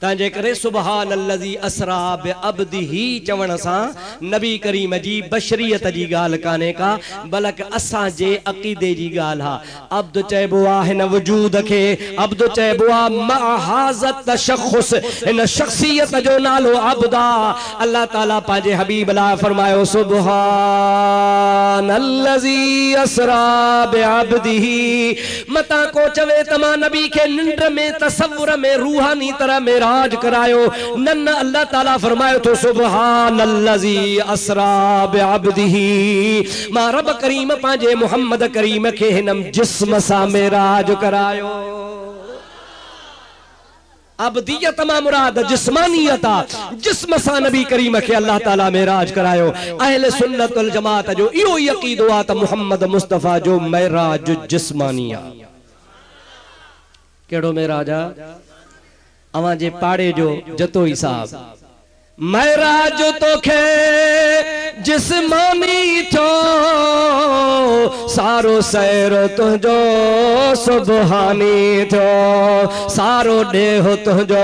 تانجے کرے سبحان اللذی اسرا بے عبدی ہی چون سان نبی کریم جی بشریت جی گال کانے کا۔ بلک اسا جے عقیدے جی گال ہا۔ عبد چے بوا ہن وجود کے۔ عبد چے بوا معحازت تشخص۔ ان شخصیت جو نالو عبدا۔ اللہ تعالیٰ پانجے حبیب اللہ فرمائے سبحان اللذی اسرا بے عبدی ہی متا کو چوے تما نبی کے نندر میں، تصور میں، روحانی طرح میرا چارج کرائیو نن اللہ تعالیٰ فرمائے تو سبحان اللذی اسرا بعبدہی ما رب کریم پانجے محمد کریم کہنم جسم سا میراج کرائیو عبدیت ما مراد جسمانیتا جسم سا نبی کریم کے اللہ تعالیٰ میراج کرائیو اہل سنت الجماعت جو ایو یقی دعا تا محمد مصطفیٰ جو میراج جسمانیہ۔ کیڑو میراجہ میراجا اوان جے پاڑے جو جتوئی صاحب میراج تو کھے جسمانی تھو سارو سیر تجھو سبحانی تھو سارو ڈیہ تجھو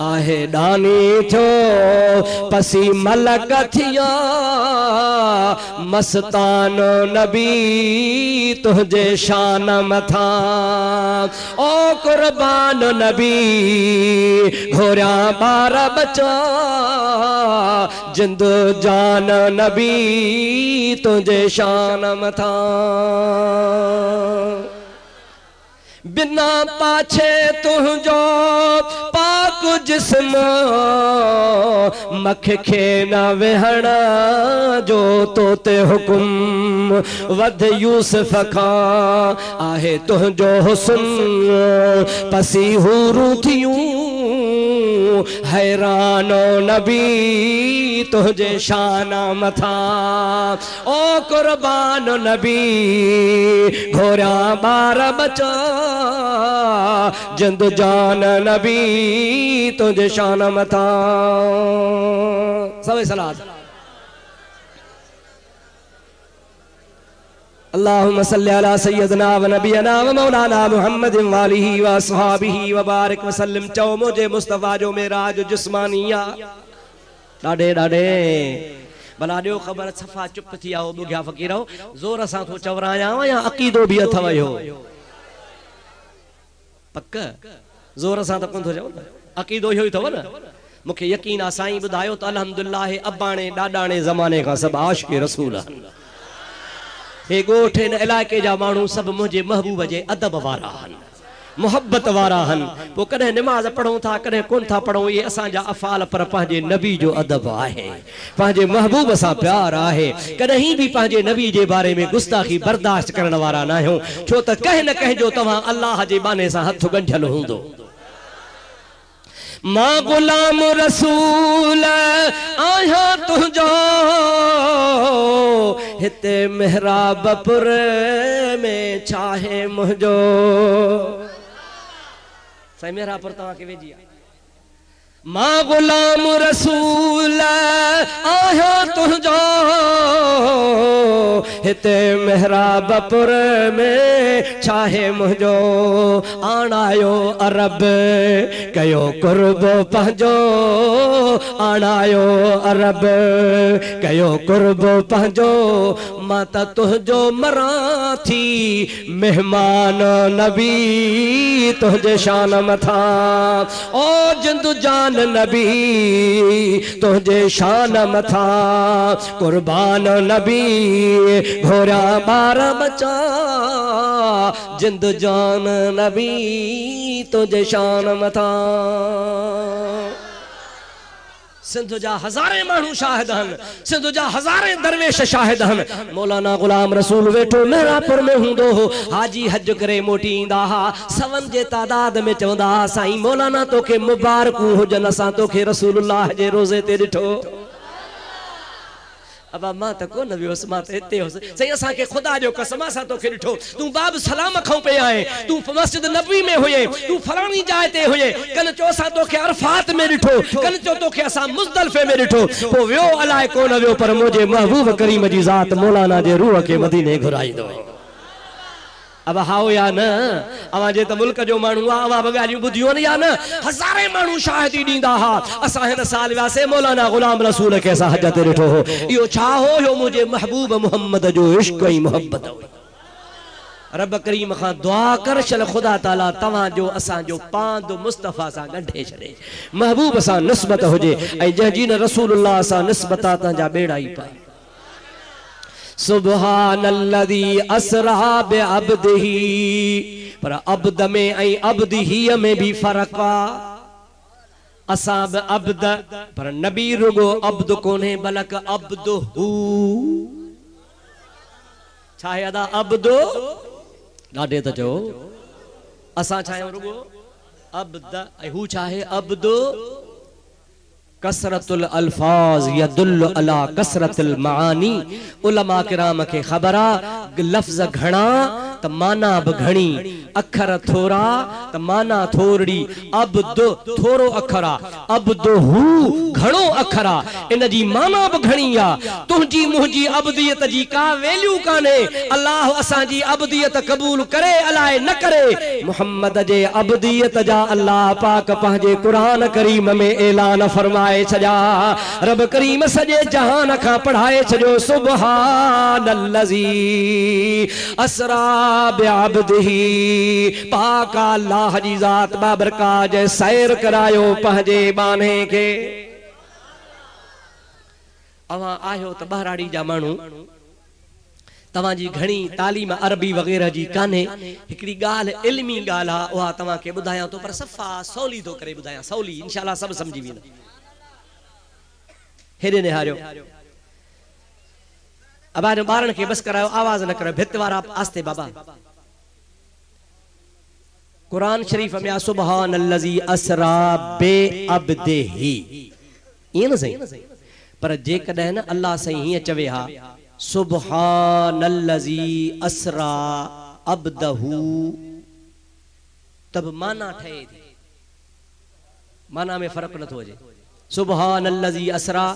آہے ڈانی تھو پسی ملک تھیا مستان نبی تجھے شان متھا او قربان نبی گھوریاں بار بچا جند جان نبی تجھے شان متھا بنا پاچھے تجھو پاک جسم مکھ کھینا وہنا جو توتے حکم ود یوسف کھا آہے تجھو حسن پسی ہورو حیران حیران نبی، تجھے شان متھا او قربان نبی، گھوڑا بار بچا۔ جند جان نبی، تجھے شان متھا سوے صلاة اللہم صلی اللہ سیدنا و نبینا و مولانا محمد والیہ و صحابہ و بارک وسلم. چو مجھے مصطفیٰ، جو میرا جو جسمانیہ. ڈاڑے ڈاڑے بلا دیو خبر، صفا چپ تھی آو بگیا فقیر ہو زور اساں تو چورایا ہو یا عقیدو بھی اتھوئی ہو. پکا؟ زور اساں تو کن تو جاؤ. عقیدو ہی ہوئی تھو نا. مکہ یقین آسائیں بدھائیو تو الحمدللہ، ابانے ڈاڑانے زمانے کا سب عاشق رسول ہے گوٹھے ن علاقے جا مانو سب مجھے محبوب جے ادب وارا ہن محبت وارا ہن وہ کدھے نماز پڑھوں تھا کدھے کون تھا پڑھوں یہ اساں جا افعال پر پہنجے نبی جو ادب آہے پہنجے محبوب اساں پیار آہے کدھے ہی بھی پہنجے نبی جے بارے میں گستاخی برداشت کرن وارا نہ ہوں چھو تا کہہ نہ کہہ جو تمہاں اللہ جے بانے سا ہتھ گنجھل ہوں دو ماں غلام رسول آیا تجھو ہتے محراب پر میں چاہے مجھو سائی محراب پر تاں کے ویجیا ماں غلام رسول آیا تجھو ہتے محراب پر میں چاہے مجھو آنائیو عرب کیو قرب پہنجو آنائیو عرب ماتا تجھو مران تھی، مہمان نبی تجھے شان متھا۔ او جندو جان نبی تجھے شان متھا۔ قربان نبی، گھوڑا بار بچا۔ جند جان نبی تجھے شان متھا۔ سندھ جا ہزارے مانو شاہد ہن سندھ جا ہزارے درویش شاہد ہن۔ مولانا غلام رسول ویٹو میرا پر میں ہوں دو۔ حاجی حج کرے موٹی اندہ سون جے تعداد میں چوندہ سائیں۔ مولانا تو کے مبارکو ہو جنسا تو کے رسول اللہ جے روزے تے ڈٹھو۔ ابا ماں تکو نبی اس ماں تے اتے ہو سہی اساں کے خدا جو قسم اساں تو کے ڈٹھو تو باب سلام کھوں پہ آئے۔ تو مسجد نبی میں ہوئے۔ تو فلانی جائے تے ہوئے۔ کن چو اساں تو کے عرفات میں ڈٹھو کن چو تو کے اساں مزدلفے میں ڈٹھو پو ویو علائے کو نویو پر مجھے محبوب کریم جی ذات مولانا جے روح کے مدینے گھرائی دوئے اب ہاؤ یا نا اما جے تا ملک جو مانو اما بگالیوں بدھیوں یا نا ہزارے مانو شاہدی دیندہ ہا اسا ہن سال واسے مولانا غلام رسول کیسا حجت رٹھو ہو یہ چاہو جو مجھے محبوب محمد جو عشق ہی محبت ہو رب کریم خان دعا کر چل خدا تعالیٰ تمہاں جو اسان جو پاند مصطفیٰ سا گنڈے چڑے محبوب سا نسبت ہو جے اے جہجین رسول اللہ سا نسبتا تا جا بیڑا ہی پائے سبحان اللذی اسرا بے عبدہی پر عبد میں ای عبدہی میں بھی فرقا اصاب عبد، پر نبی رگو عبد کونے بلک عبدہو چھائے ادا عبدو لاڈے تا جو اسا چھائے رگو عبد ہو چاہے عبد کسرت الالفاظ یدل علی کسرت المعانی علماء کرام کے خبرہ لفظ گھنا تا مانا بگھنی اکھر تھورا تا مانا تھوڑی عبد تھورو اکھرا عبد ہو گھنو اکھرا ان جی مانا بگھنی یا تنجی مہجی عبدیت جی کا ویلیو کانے اللہ اسان جی عبدیت قبول کرے علائے نہ کرے محمد جے عبدیت جا اللہ پاک پہنجے قرآن کریم میں اعلان فرمائے پڑھائے چھجا رب کریم سجے جہان کھا پڑھائے چھجو۔ سبحان اللذی اسرا بعبدہی۔ پاکا اللہ جی ذات بابرکا جے سیر کرایو پہجے بانے کے۔ اوہاں آئیو تو بہراڑی جا مانو۔ تمہاں جی گھنی تعلیم عربی وغیرہ جی کانے۔ ہکڑی گال علمی گالا۔ وہاں تمہاں کے بدھایاں تو پر صفحہ سولی دو کرے بدھایاں۔ سولی انشاءاللہ سب سمجھی بھی ہیرے نے ہاریو۔ اب آنے بارن کے بس کرائیو آواز نہ کرو بھتوار آپ آستے بابا۔ قرآن شریف میں سبحان اللذی اسرا بے عبدے ہی۔ یہ نہ صحیح۔ پر جے کدہ نا اللہ صحیح ہی چوے ہا۔ سبحان اللذی اسرا عبدہو تب مانا ٹھائے دی مانا میں فرق نہ تو جائے سبحان اللذی اسرا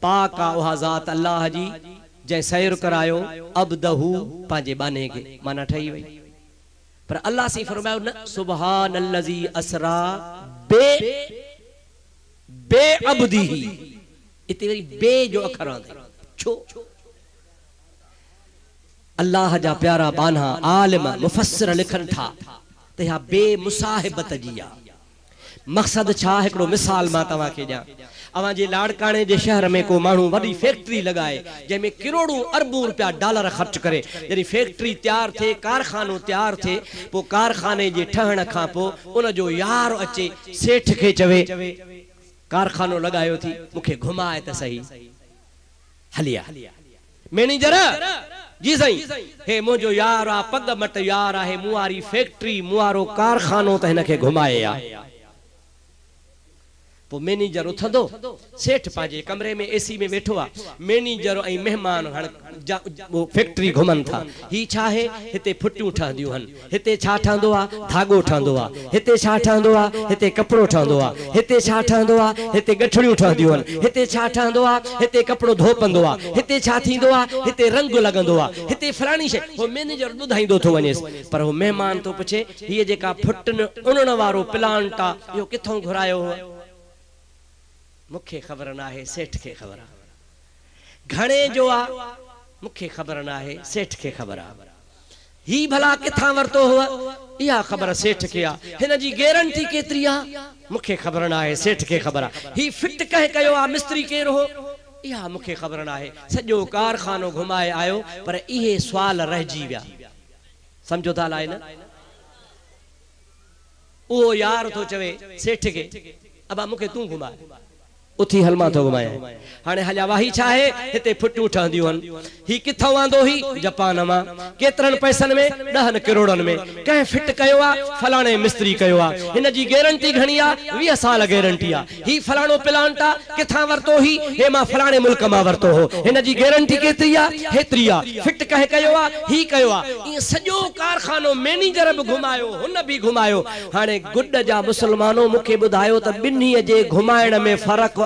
پاکا اوہا ذات اللہ جی جائے سیر کرایو، عبدہو پانجے بانے کے، مانا ٹھائی ہوئی پر اللہ سے فرمایا سبحان اللذی اسرا، بے بے عبدی ہی۔ اتنی بے جو اکھران دے۔ چھو۔ اللہ جا پیارا بانہا، عالم، مفسر لکھن تھا۔ تہا بے مصاحبت جیا مقصد چھا ہکڑو مثال ماں تواں کے جا اوان جے لاڑکانے جے شہر میں کو مانو وڈی فیکٹری لگائے جے میں کروڑوں اربوں روپیہ ڈالر خرچ کرے جڑی فیکٹری تیار تھے کارخانو تیار تھے پو کارخانے جے ٹھہن کھا پو ان جو یار اچے سیٹھ کے چوے کارخانو لگایو تھی مکھے گھمائے تے صحیح ہلیا مینیجر جی صحیح ہے مجھو یار پگ مٹ یار ہے مواری فیکٹری موارو کارخانو تے ہنکے گھمائے یا پو مینیجر اتھندو سیٹھ پانجے کمرے میں ایسی میں بیٹھوا مینیجر ای مہمان فیکٹری گھمن تھا ہی چھاہے ہتے پھٹیوں ٹھا دیو ہن ہتے چھا ٹھا دوا دھاگو ٹھا دوا ہتے چھا ٹھا دوا ہتے کپڑو ٹھا دوا ہتے چھا ٹھا دوا ہتے گٹھڑیوں ٹھا دیو ہن ہتے چھا ٹھا دوا ہتے کپڑو دھو پندوا ہتے چھا تھی دوا ہتے رنگ لگن دوا ہتے فرانی شے وہ مینیجر بدھائیں دو تھو ونیس پر وہ مہمان تو پچھے یہ جے کا پھٹن انن وارو پلانٹا یہ کتھوں گھرائیو ہوا مکھے خبر نہ ہے سیٹھ کے خبر گھنے جو آ مکھے خبر نہ ہے سیٹھ کے خبر ہی بھلا کتھا ورتو ہوا یا خبر سیٹھ کیا ہن جی گیرنٹی کیتری آ مکھے خبر نہ ہے سیٹھ کے خبر ہی فٹ کہہ کہو آ مستری کے رہو یا مکھے خبر نہ ہے سجو کارخانو گھمائے آئو پر یہ سوال رہ جی ویا سمجھو تھا لائے نا او یار تو چوے سیٹھ کے ابا مکھے توں گھمائے اتھی حلما تو گمائے ہانے حلیا واہی چاہے ہتے پھٹو اٹھا دیو ہن ہی کتھا واندو ہی جپان ماں کیترن پیسن میں ڈہن کروڑن میں کہیں فٹ کہو آ فلانے مستری کہو آ ہن جی گیرنٹی گھنی آ وی سال گیرنٹی آ ہی فلانو پلانٹا کتھا ورتو ہی ہے ماں فلانے ملک ماں ورتو ہو ہن جی گیرنٹی کیتری آ ہتری آ فٹ کہے کہو آ ہی کہو آ یہ سجو کارخانو مینیجر بھی گھمایو ہن بھی گھمایو ہانے گڈ جا مسلمانوں مکھے بدھایو تا بنھی جے گھمائن میں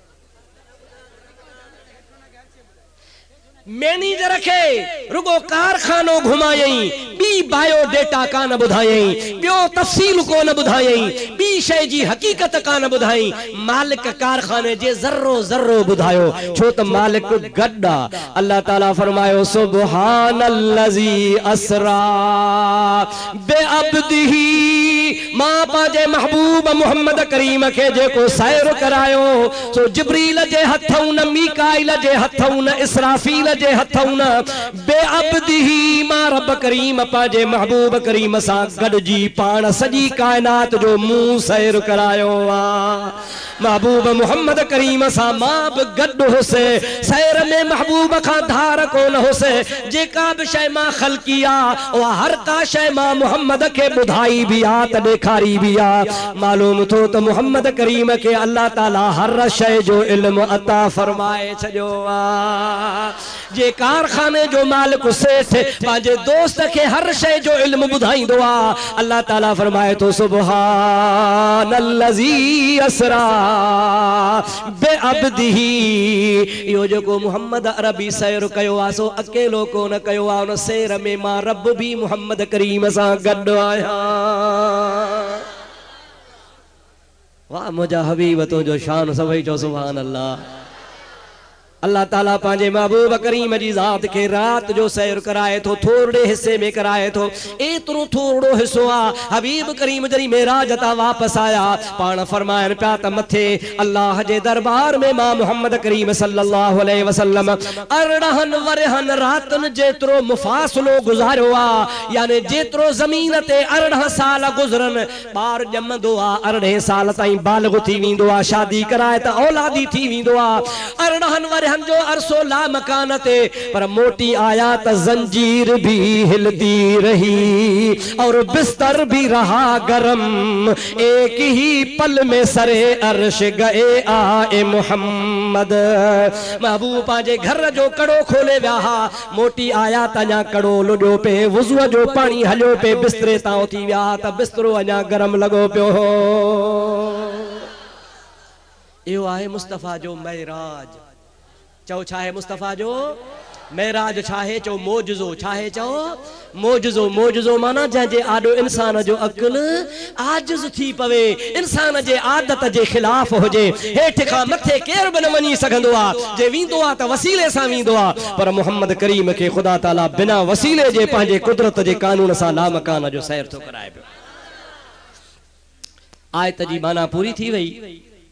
مینیجر کے رگو کارخانو گھمائیں، بی بایو ڈیٹا کا نہ بدھائیں، بیو تفصیل کو نہ بدھائیں، بی شے جی حقیقت کا نہ بدھائیں۔ مالک کارخانے جے ذرو ذرو بدھائیو چھوت مالک گڈا اللہ تعالیٰ فرمائیو سبحان اللذی اسرا۔ بے عبدہی ماں پاجے محبوب محمد کریم کے جے کو سائر کرائیو سو جبریل جے ہتھون میکائل جے ہتھون اسرافیل جے ہتھونا بے عبدی ہی ماں رب کریم پاجے محبوب کریم سا گڑ جی پان سجی کائنات جو موں سیر کرایو محبوب محمد کریم سا ماں بھی گڈ ہو سے سیر میں محبوب کا دھار کون ہو سے جے کا بھی خلقیا وہ ہر کا شے محمد کے بدھائی بھی آت دیکھاری بھی معلوم تو تو محمد کریم کے اللہ تعالیٰ ہر شے جو علم عطا فرمائے چھجو جے کارخانے جو مالک سے تھے، باجے دوست کے ہر شے جو علم بدھائیں دعا اللہ تعالیٰ فرمائے تو سبحان اللذی اسرا، بے عبدہی یہ جو کو محمد عربی سیر کیو آسو اکیلو کو نہ کیو آن سیر میں ماں رب بھی محمد کریم سا گڈ آیا۔ واہ، مجھا حبیب جو شان سبھی سبحان اللہ تعالیٰ پانجے محبوب کریم جی ذات کے رات جو سیر کرائے تو تھوڑے حصے میں کرائے تو ایترو تھوڑو حصو آ، حبیب کریم جری میرا جتا واپس آیا۔ پان فرمائن پیاتا متھے، اللہ جے دربار میں ماں محمد کریم صلی اللہ علیہ وسلم۔ ارڑہن ورہن راتن جیترو مفاصلو گزارو آ۔ یعنی جیترو زمین تے ارڑہ سال گزرن۔ بار جمدو آ ارڑہ سال تائیں بالغ تھی ویندو آ، شادی کرائے تا اولادی تھی ویندو آ۔ ارڑہن ورہن ہم جو عرصو لا مکانتے پر موٹی آیات زنجیر بھی ہلتی رہی اور بستر بھی رہا گرم۔ ایک ہی پل میں سرے عرش گئے آئے محمد۔ محبوب آجے گھر جو کڑو کھولے ویاہا موٹی آیات انیا کڑو لڈو پہ وضو جو پانی ہلو پہ بسترے تاؤ تھی ویاہا تا بسترو انیا گرم لگو پہ ہو۔ ایو آئے مصطفیٰ جو میراج۔ چو چھاہے مصطفیٰ جو؟ میراج چھاہے چو موجزو چھاہے چو موجزو موجزو مانا جہاں جے آڈو انسان جو اکل آجز تھی پوے۔ انسان جے عادت جے خلاف ہو جے۔ ہیٹھ کا متھے کیر بن منی سکھندو آ۔ جے ویندو آ تا وسیلے سا ویندو آ۔ پر محمد کریم کے خدا تعالیٰ بنا وسیلے جے پانجے قدرت جے قانون سا لا مکانا جو سیر تو کرائے پہ آیت جی مانا پوری تھی وئی۔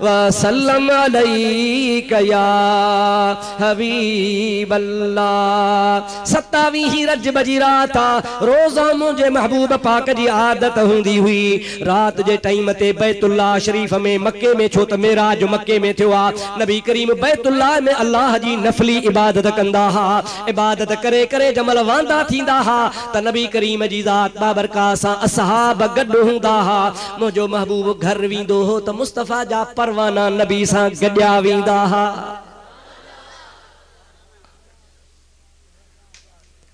وسلم عليك يا حبيب الله ستاوی ہی رجب جی رات روزہ مجھے محبوب پاک جی عادت ہوندی ہوئی رات جے ٹائم تے بیت اللہ شریف میں مکے میں چھوت میرا جو مکے میں تھوا نبی کریم بیت اللہ میں اللہ جی نفلی عبادت کندہ ہا عبادت کرے کرے جمل واندہ تھیندہ ہا تا نبی کریم جی ذات بابر کاسا اصحاب گڈ ہوندہ ہا مجھو محبوب گھر ویندو ہو تا مصطفیٰ جا پر پروانا نبی ساں گڈیا ویندہ ہا۔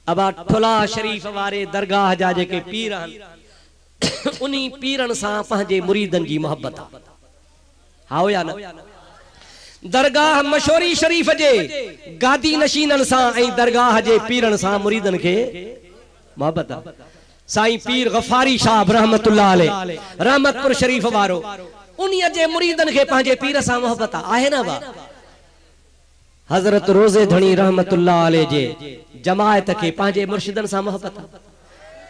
ابا ٹھلا شریف وارے درگاہ جاجے کے پیران انہی پیرن ساں پہنجے مریدن جی محبت ہاو یا نا؟ درگاہ مشوری شریف جے گادی نشینن ساں ای درگاہ جے پیرن ساں مریدن کے محبت سائیں پیر غفاری شاہ رحمت اللہ علیہ، رحمت پر شریف وارو۔ انہی جے مریدن کے پہنجے پیر سا محبت آئے نا با حضرت روزے دھنی رحمت اللہ علیہ جے جماعت کے پہنجے مرشدن سا محبت۔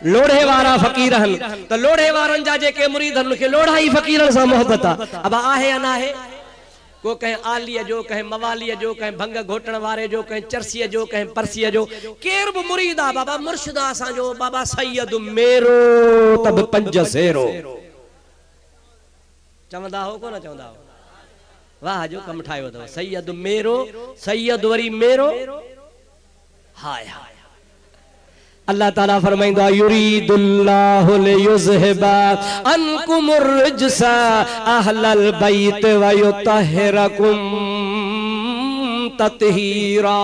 لوڑے وارا فقیرہن تو لوڑے وارن جا جے کے مریدن کے لوڑا ہی فقیرن سا محبت۔ اب آہے یا نہ ہے کو کہیں آلیہ جو، کہیں موالیہ جو، کہیں بھنگ گھوٹن وارے جو، کہیں چرسیہ جو، کہیں پرسیہ جو۔ کیرب مریدہ بابا مرشدہ سا جو، بابا سید میرو تب پنج سیرو چمدہ ہو کو نہ چمدہ ہو؟ واہ، جو کم ٹھائے دو سید میرو، سید وری میرو۔ ہائے ہائے اللہ تعالیٰ فرمائیں دعا یرید اللہ لیزہبا انکم الرجسا اہل البیت ویتہرکم تطہیرا۔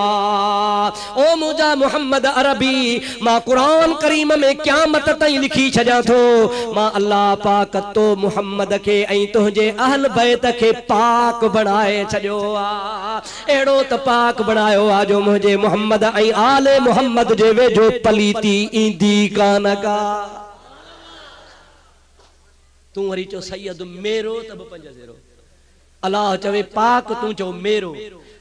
او مجھا محمد عربی ما قرآن کریم میں قیامت تائیں لکھی چھجا تھو۔ ما اللہ پاک تو محمد کے این تجھے اہل بیت کے پاک بڑھائے چھجو۔ ایڑو تا پاک بڑھائے ہوا جو مجھے محمد این آل محمد جے وے جو پلیتی ایندی کانکا توں وری چو سید میرو تب پنجا زیرو۔ اللہ چوے پاک توں چو میرو۔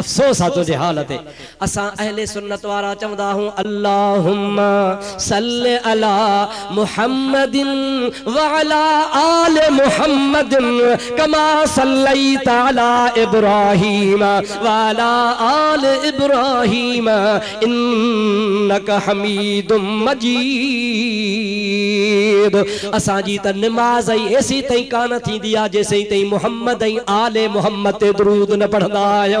افسوس ہاتھ جی حالت ہے۔ اساں اہل سنت وارا چوندا ہوں اللہم صلی علی محمد وعلا آل محمد کما صلیت علی ابراہیم وعلا آل ابراہیم انکا حمید مجید۔ اساں جی نماز ای ایسی تئی کان تھی دیا جیسے تئی محمد ای آل محمد درود نہ پڑھدا آیاں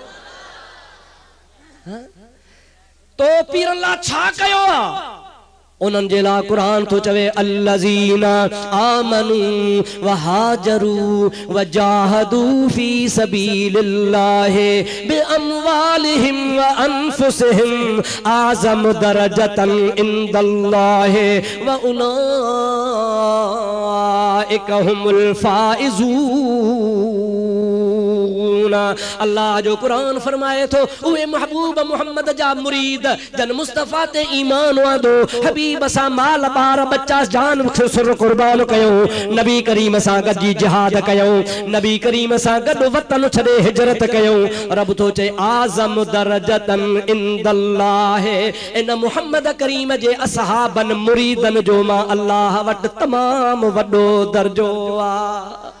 تو پیر اللہ چھا کہو انہاں جیلا قرآن تو چوے اللذین آمنو وحاجرو وجاہدو فی سبیل اللہ بے اموالہم وانفسہم آزم درجتن اندللہ وانائکہم الفائزون. تعلمون اللہ جو قرآن فرمائے تو اوے محبوب محمد جا مرید، جن مصطفیٰ تے ایمان وادو، حبیب سا مال بار بچہ جان خسر قربان کہوں نبی کریم سا گجی جہاد کہوں نبی کریم سا گڑ وطن چھدے حجرت کہوں رب تو چے آزم درجتن اندللہ اے محمد کریم جے اصحابن مریدن جو ماں اللہ وٹ تمام وڈو درجو آہ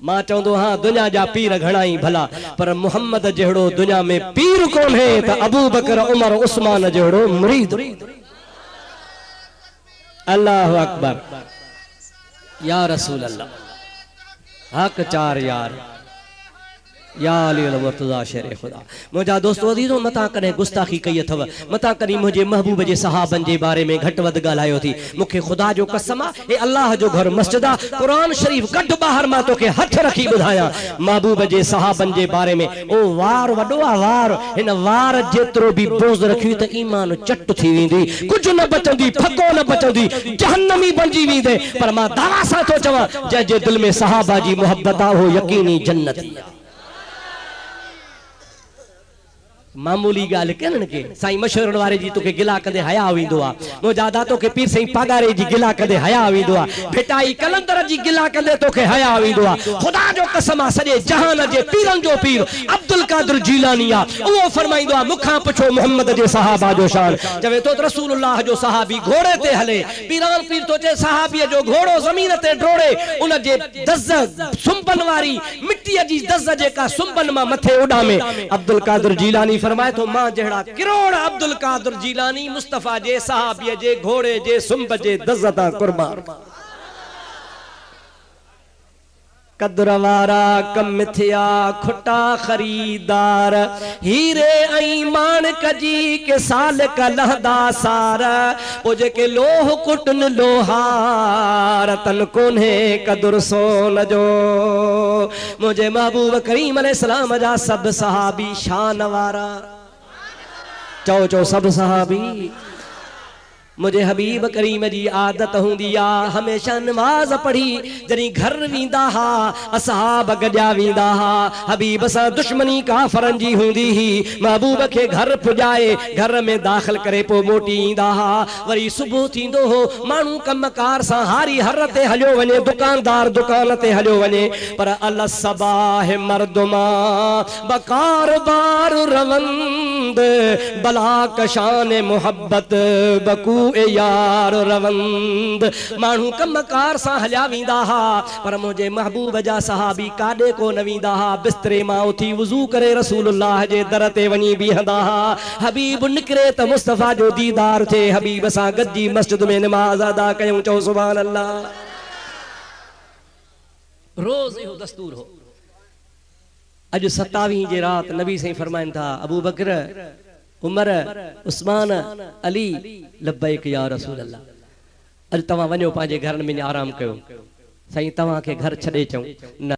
ماں چند ہاں دنیا جا پیر گھائی بھلا، پر محمد جہڑو دنیا میں پیر کون ہے؟ تا ابو بکر، عمر، عثمان جہڑو مرید۔ اللہ اکبر۔ یا رسول اللہ، حق چار یار۔ یا علی اللہ الورتضا شہر خدا۔ مجھا دوستو عزیزو متا کریں گستاخی کئی تھو۔ متا کریں مجھے محبوب جے صحابن جے بارے میں گھٹ ود گالایو تھی۔ مکھے خدا جو قسمہ، اے اللہ جو گھر مسجدہ، قرآن شریف گھٹ باہر ما تو کے ہتھ رکھی بدھایا۔ محبوب جے صحابن جے بارے میں، او وار وڈوا وار ان وار جترو بھی بوز رکھی تا ایمان چٹ تھی وین دی کچھ نہ بچن دی پھکو نہ بچن دی جہنمی بن جی وین دے پر ما دعا سا تو چوا جے دل میں صحابہ جی محبتہ ہو، یقینی جنت۔ معمولی گال کرن کے سائیں مشورن وارے جی تو کہ گلا کدے حیاء ہوئی دعا نو جادا تو کہ پیر سائیں پاگارے جی گلا کدے حیاء ہوئی دعا بیٹائی کلندر جی گلا کدے تو کہ حیاء ہوئی دعا خدا جو قسمہ سجے جہان جے پیرن جو پیر عبدالقادر جیلانیا وہ فرمائی دعا مکھاں پچھو محمد جے صحابہ جو شان۔ جو تو رسول اللہ جو صحابی گھوڑے تے حلے پیران پیر تو جے صحابی جو گھوڑو زمین تے ڈروڑے۔ انہ جے دزد سنبن واری، مٹی جی دزد جے کا سنبن ماں متھے اڑا میں عبدالقادر جیلانی فرمائی فرمائي ٿو مان جهڙا ڪروڙ عبدل ڪادر جيلاني مصطفيٰ جي سهابيءَ جي گهوڙي جي سمب جي دز ڪربان قدروارا کم کھٹا خریدار۔ ہیرے ایمان کجی کے سال کا لہدا سارا اجے کے لوہ کٹن لوہار، تن کونے قدر سون جو۔ مجھے محبوب کریم علیہ السلام جا سب صحابی شانوارا چو چو سب صحابی۔ مجھے حبیب کریم جی عادت ہوں دیا ہمیشہ نماز پڑھی، جنی گھر ویندا ہا، اصحاب گجا ویندا ہا۔ حبیب سا دشمنی کا فرنجی ہوں دی ہی، محبوب کے گھر پجائے، گھر میں داخل کرے پو موٹی ایندا ہا۔ وری صبح تھی دو ہو مانو کم کار سا ہاری حرتے حلیو ونے، دکاندار دکانتے حلیو ونے۔ پر اللہ صباح مردما بکار بار روند، بلا کشان محبت بکو اے یار روند مانو کم کار سا ہلیا ویندا ہا، پر مجھے محبوب جا صحابی کاڈے کو نویندا ہا، بسترے ماں اٹھی وضو کرے رسول اللہ جے درتے ونی بھی ہا۔ حبیب نکرے تا مصطفیٰ جو دیدار تھے، حبیب سا گجی مسجد میں نماز ادا کیوں چو سبحان اللہ؟ روز یہ دستور ہو۔ اج ستاویں جے رات نبی سے فرمائن تھا، ابو بکر عمر عثمان علی لبیک یا رسول اللہ اج تواں ونجو پانجے گھر میں آرام کیو سائیں تواں کے گھر چھڑے چوں نہ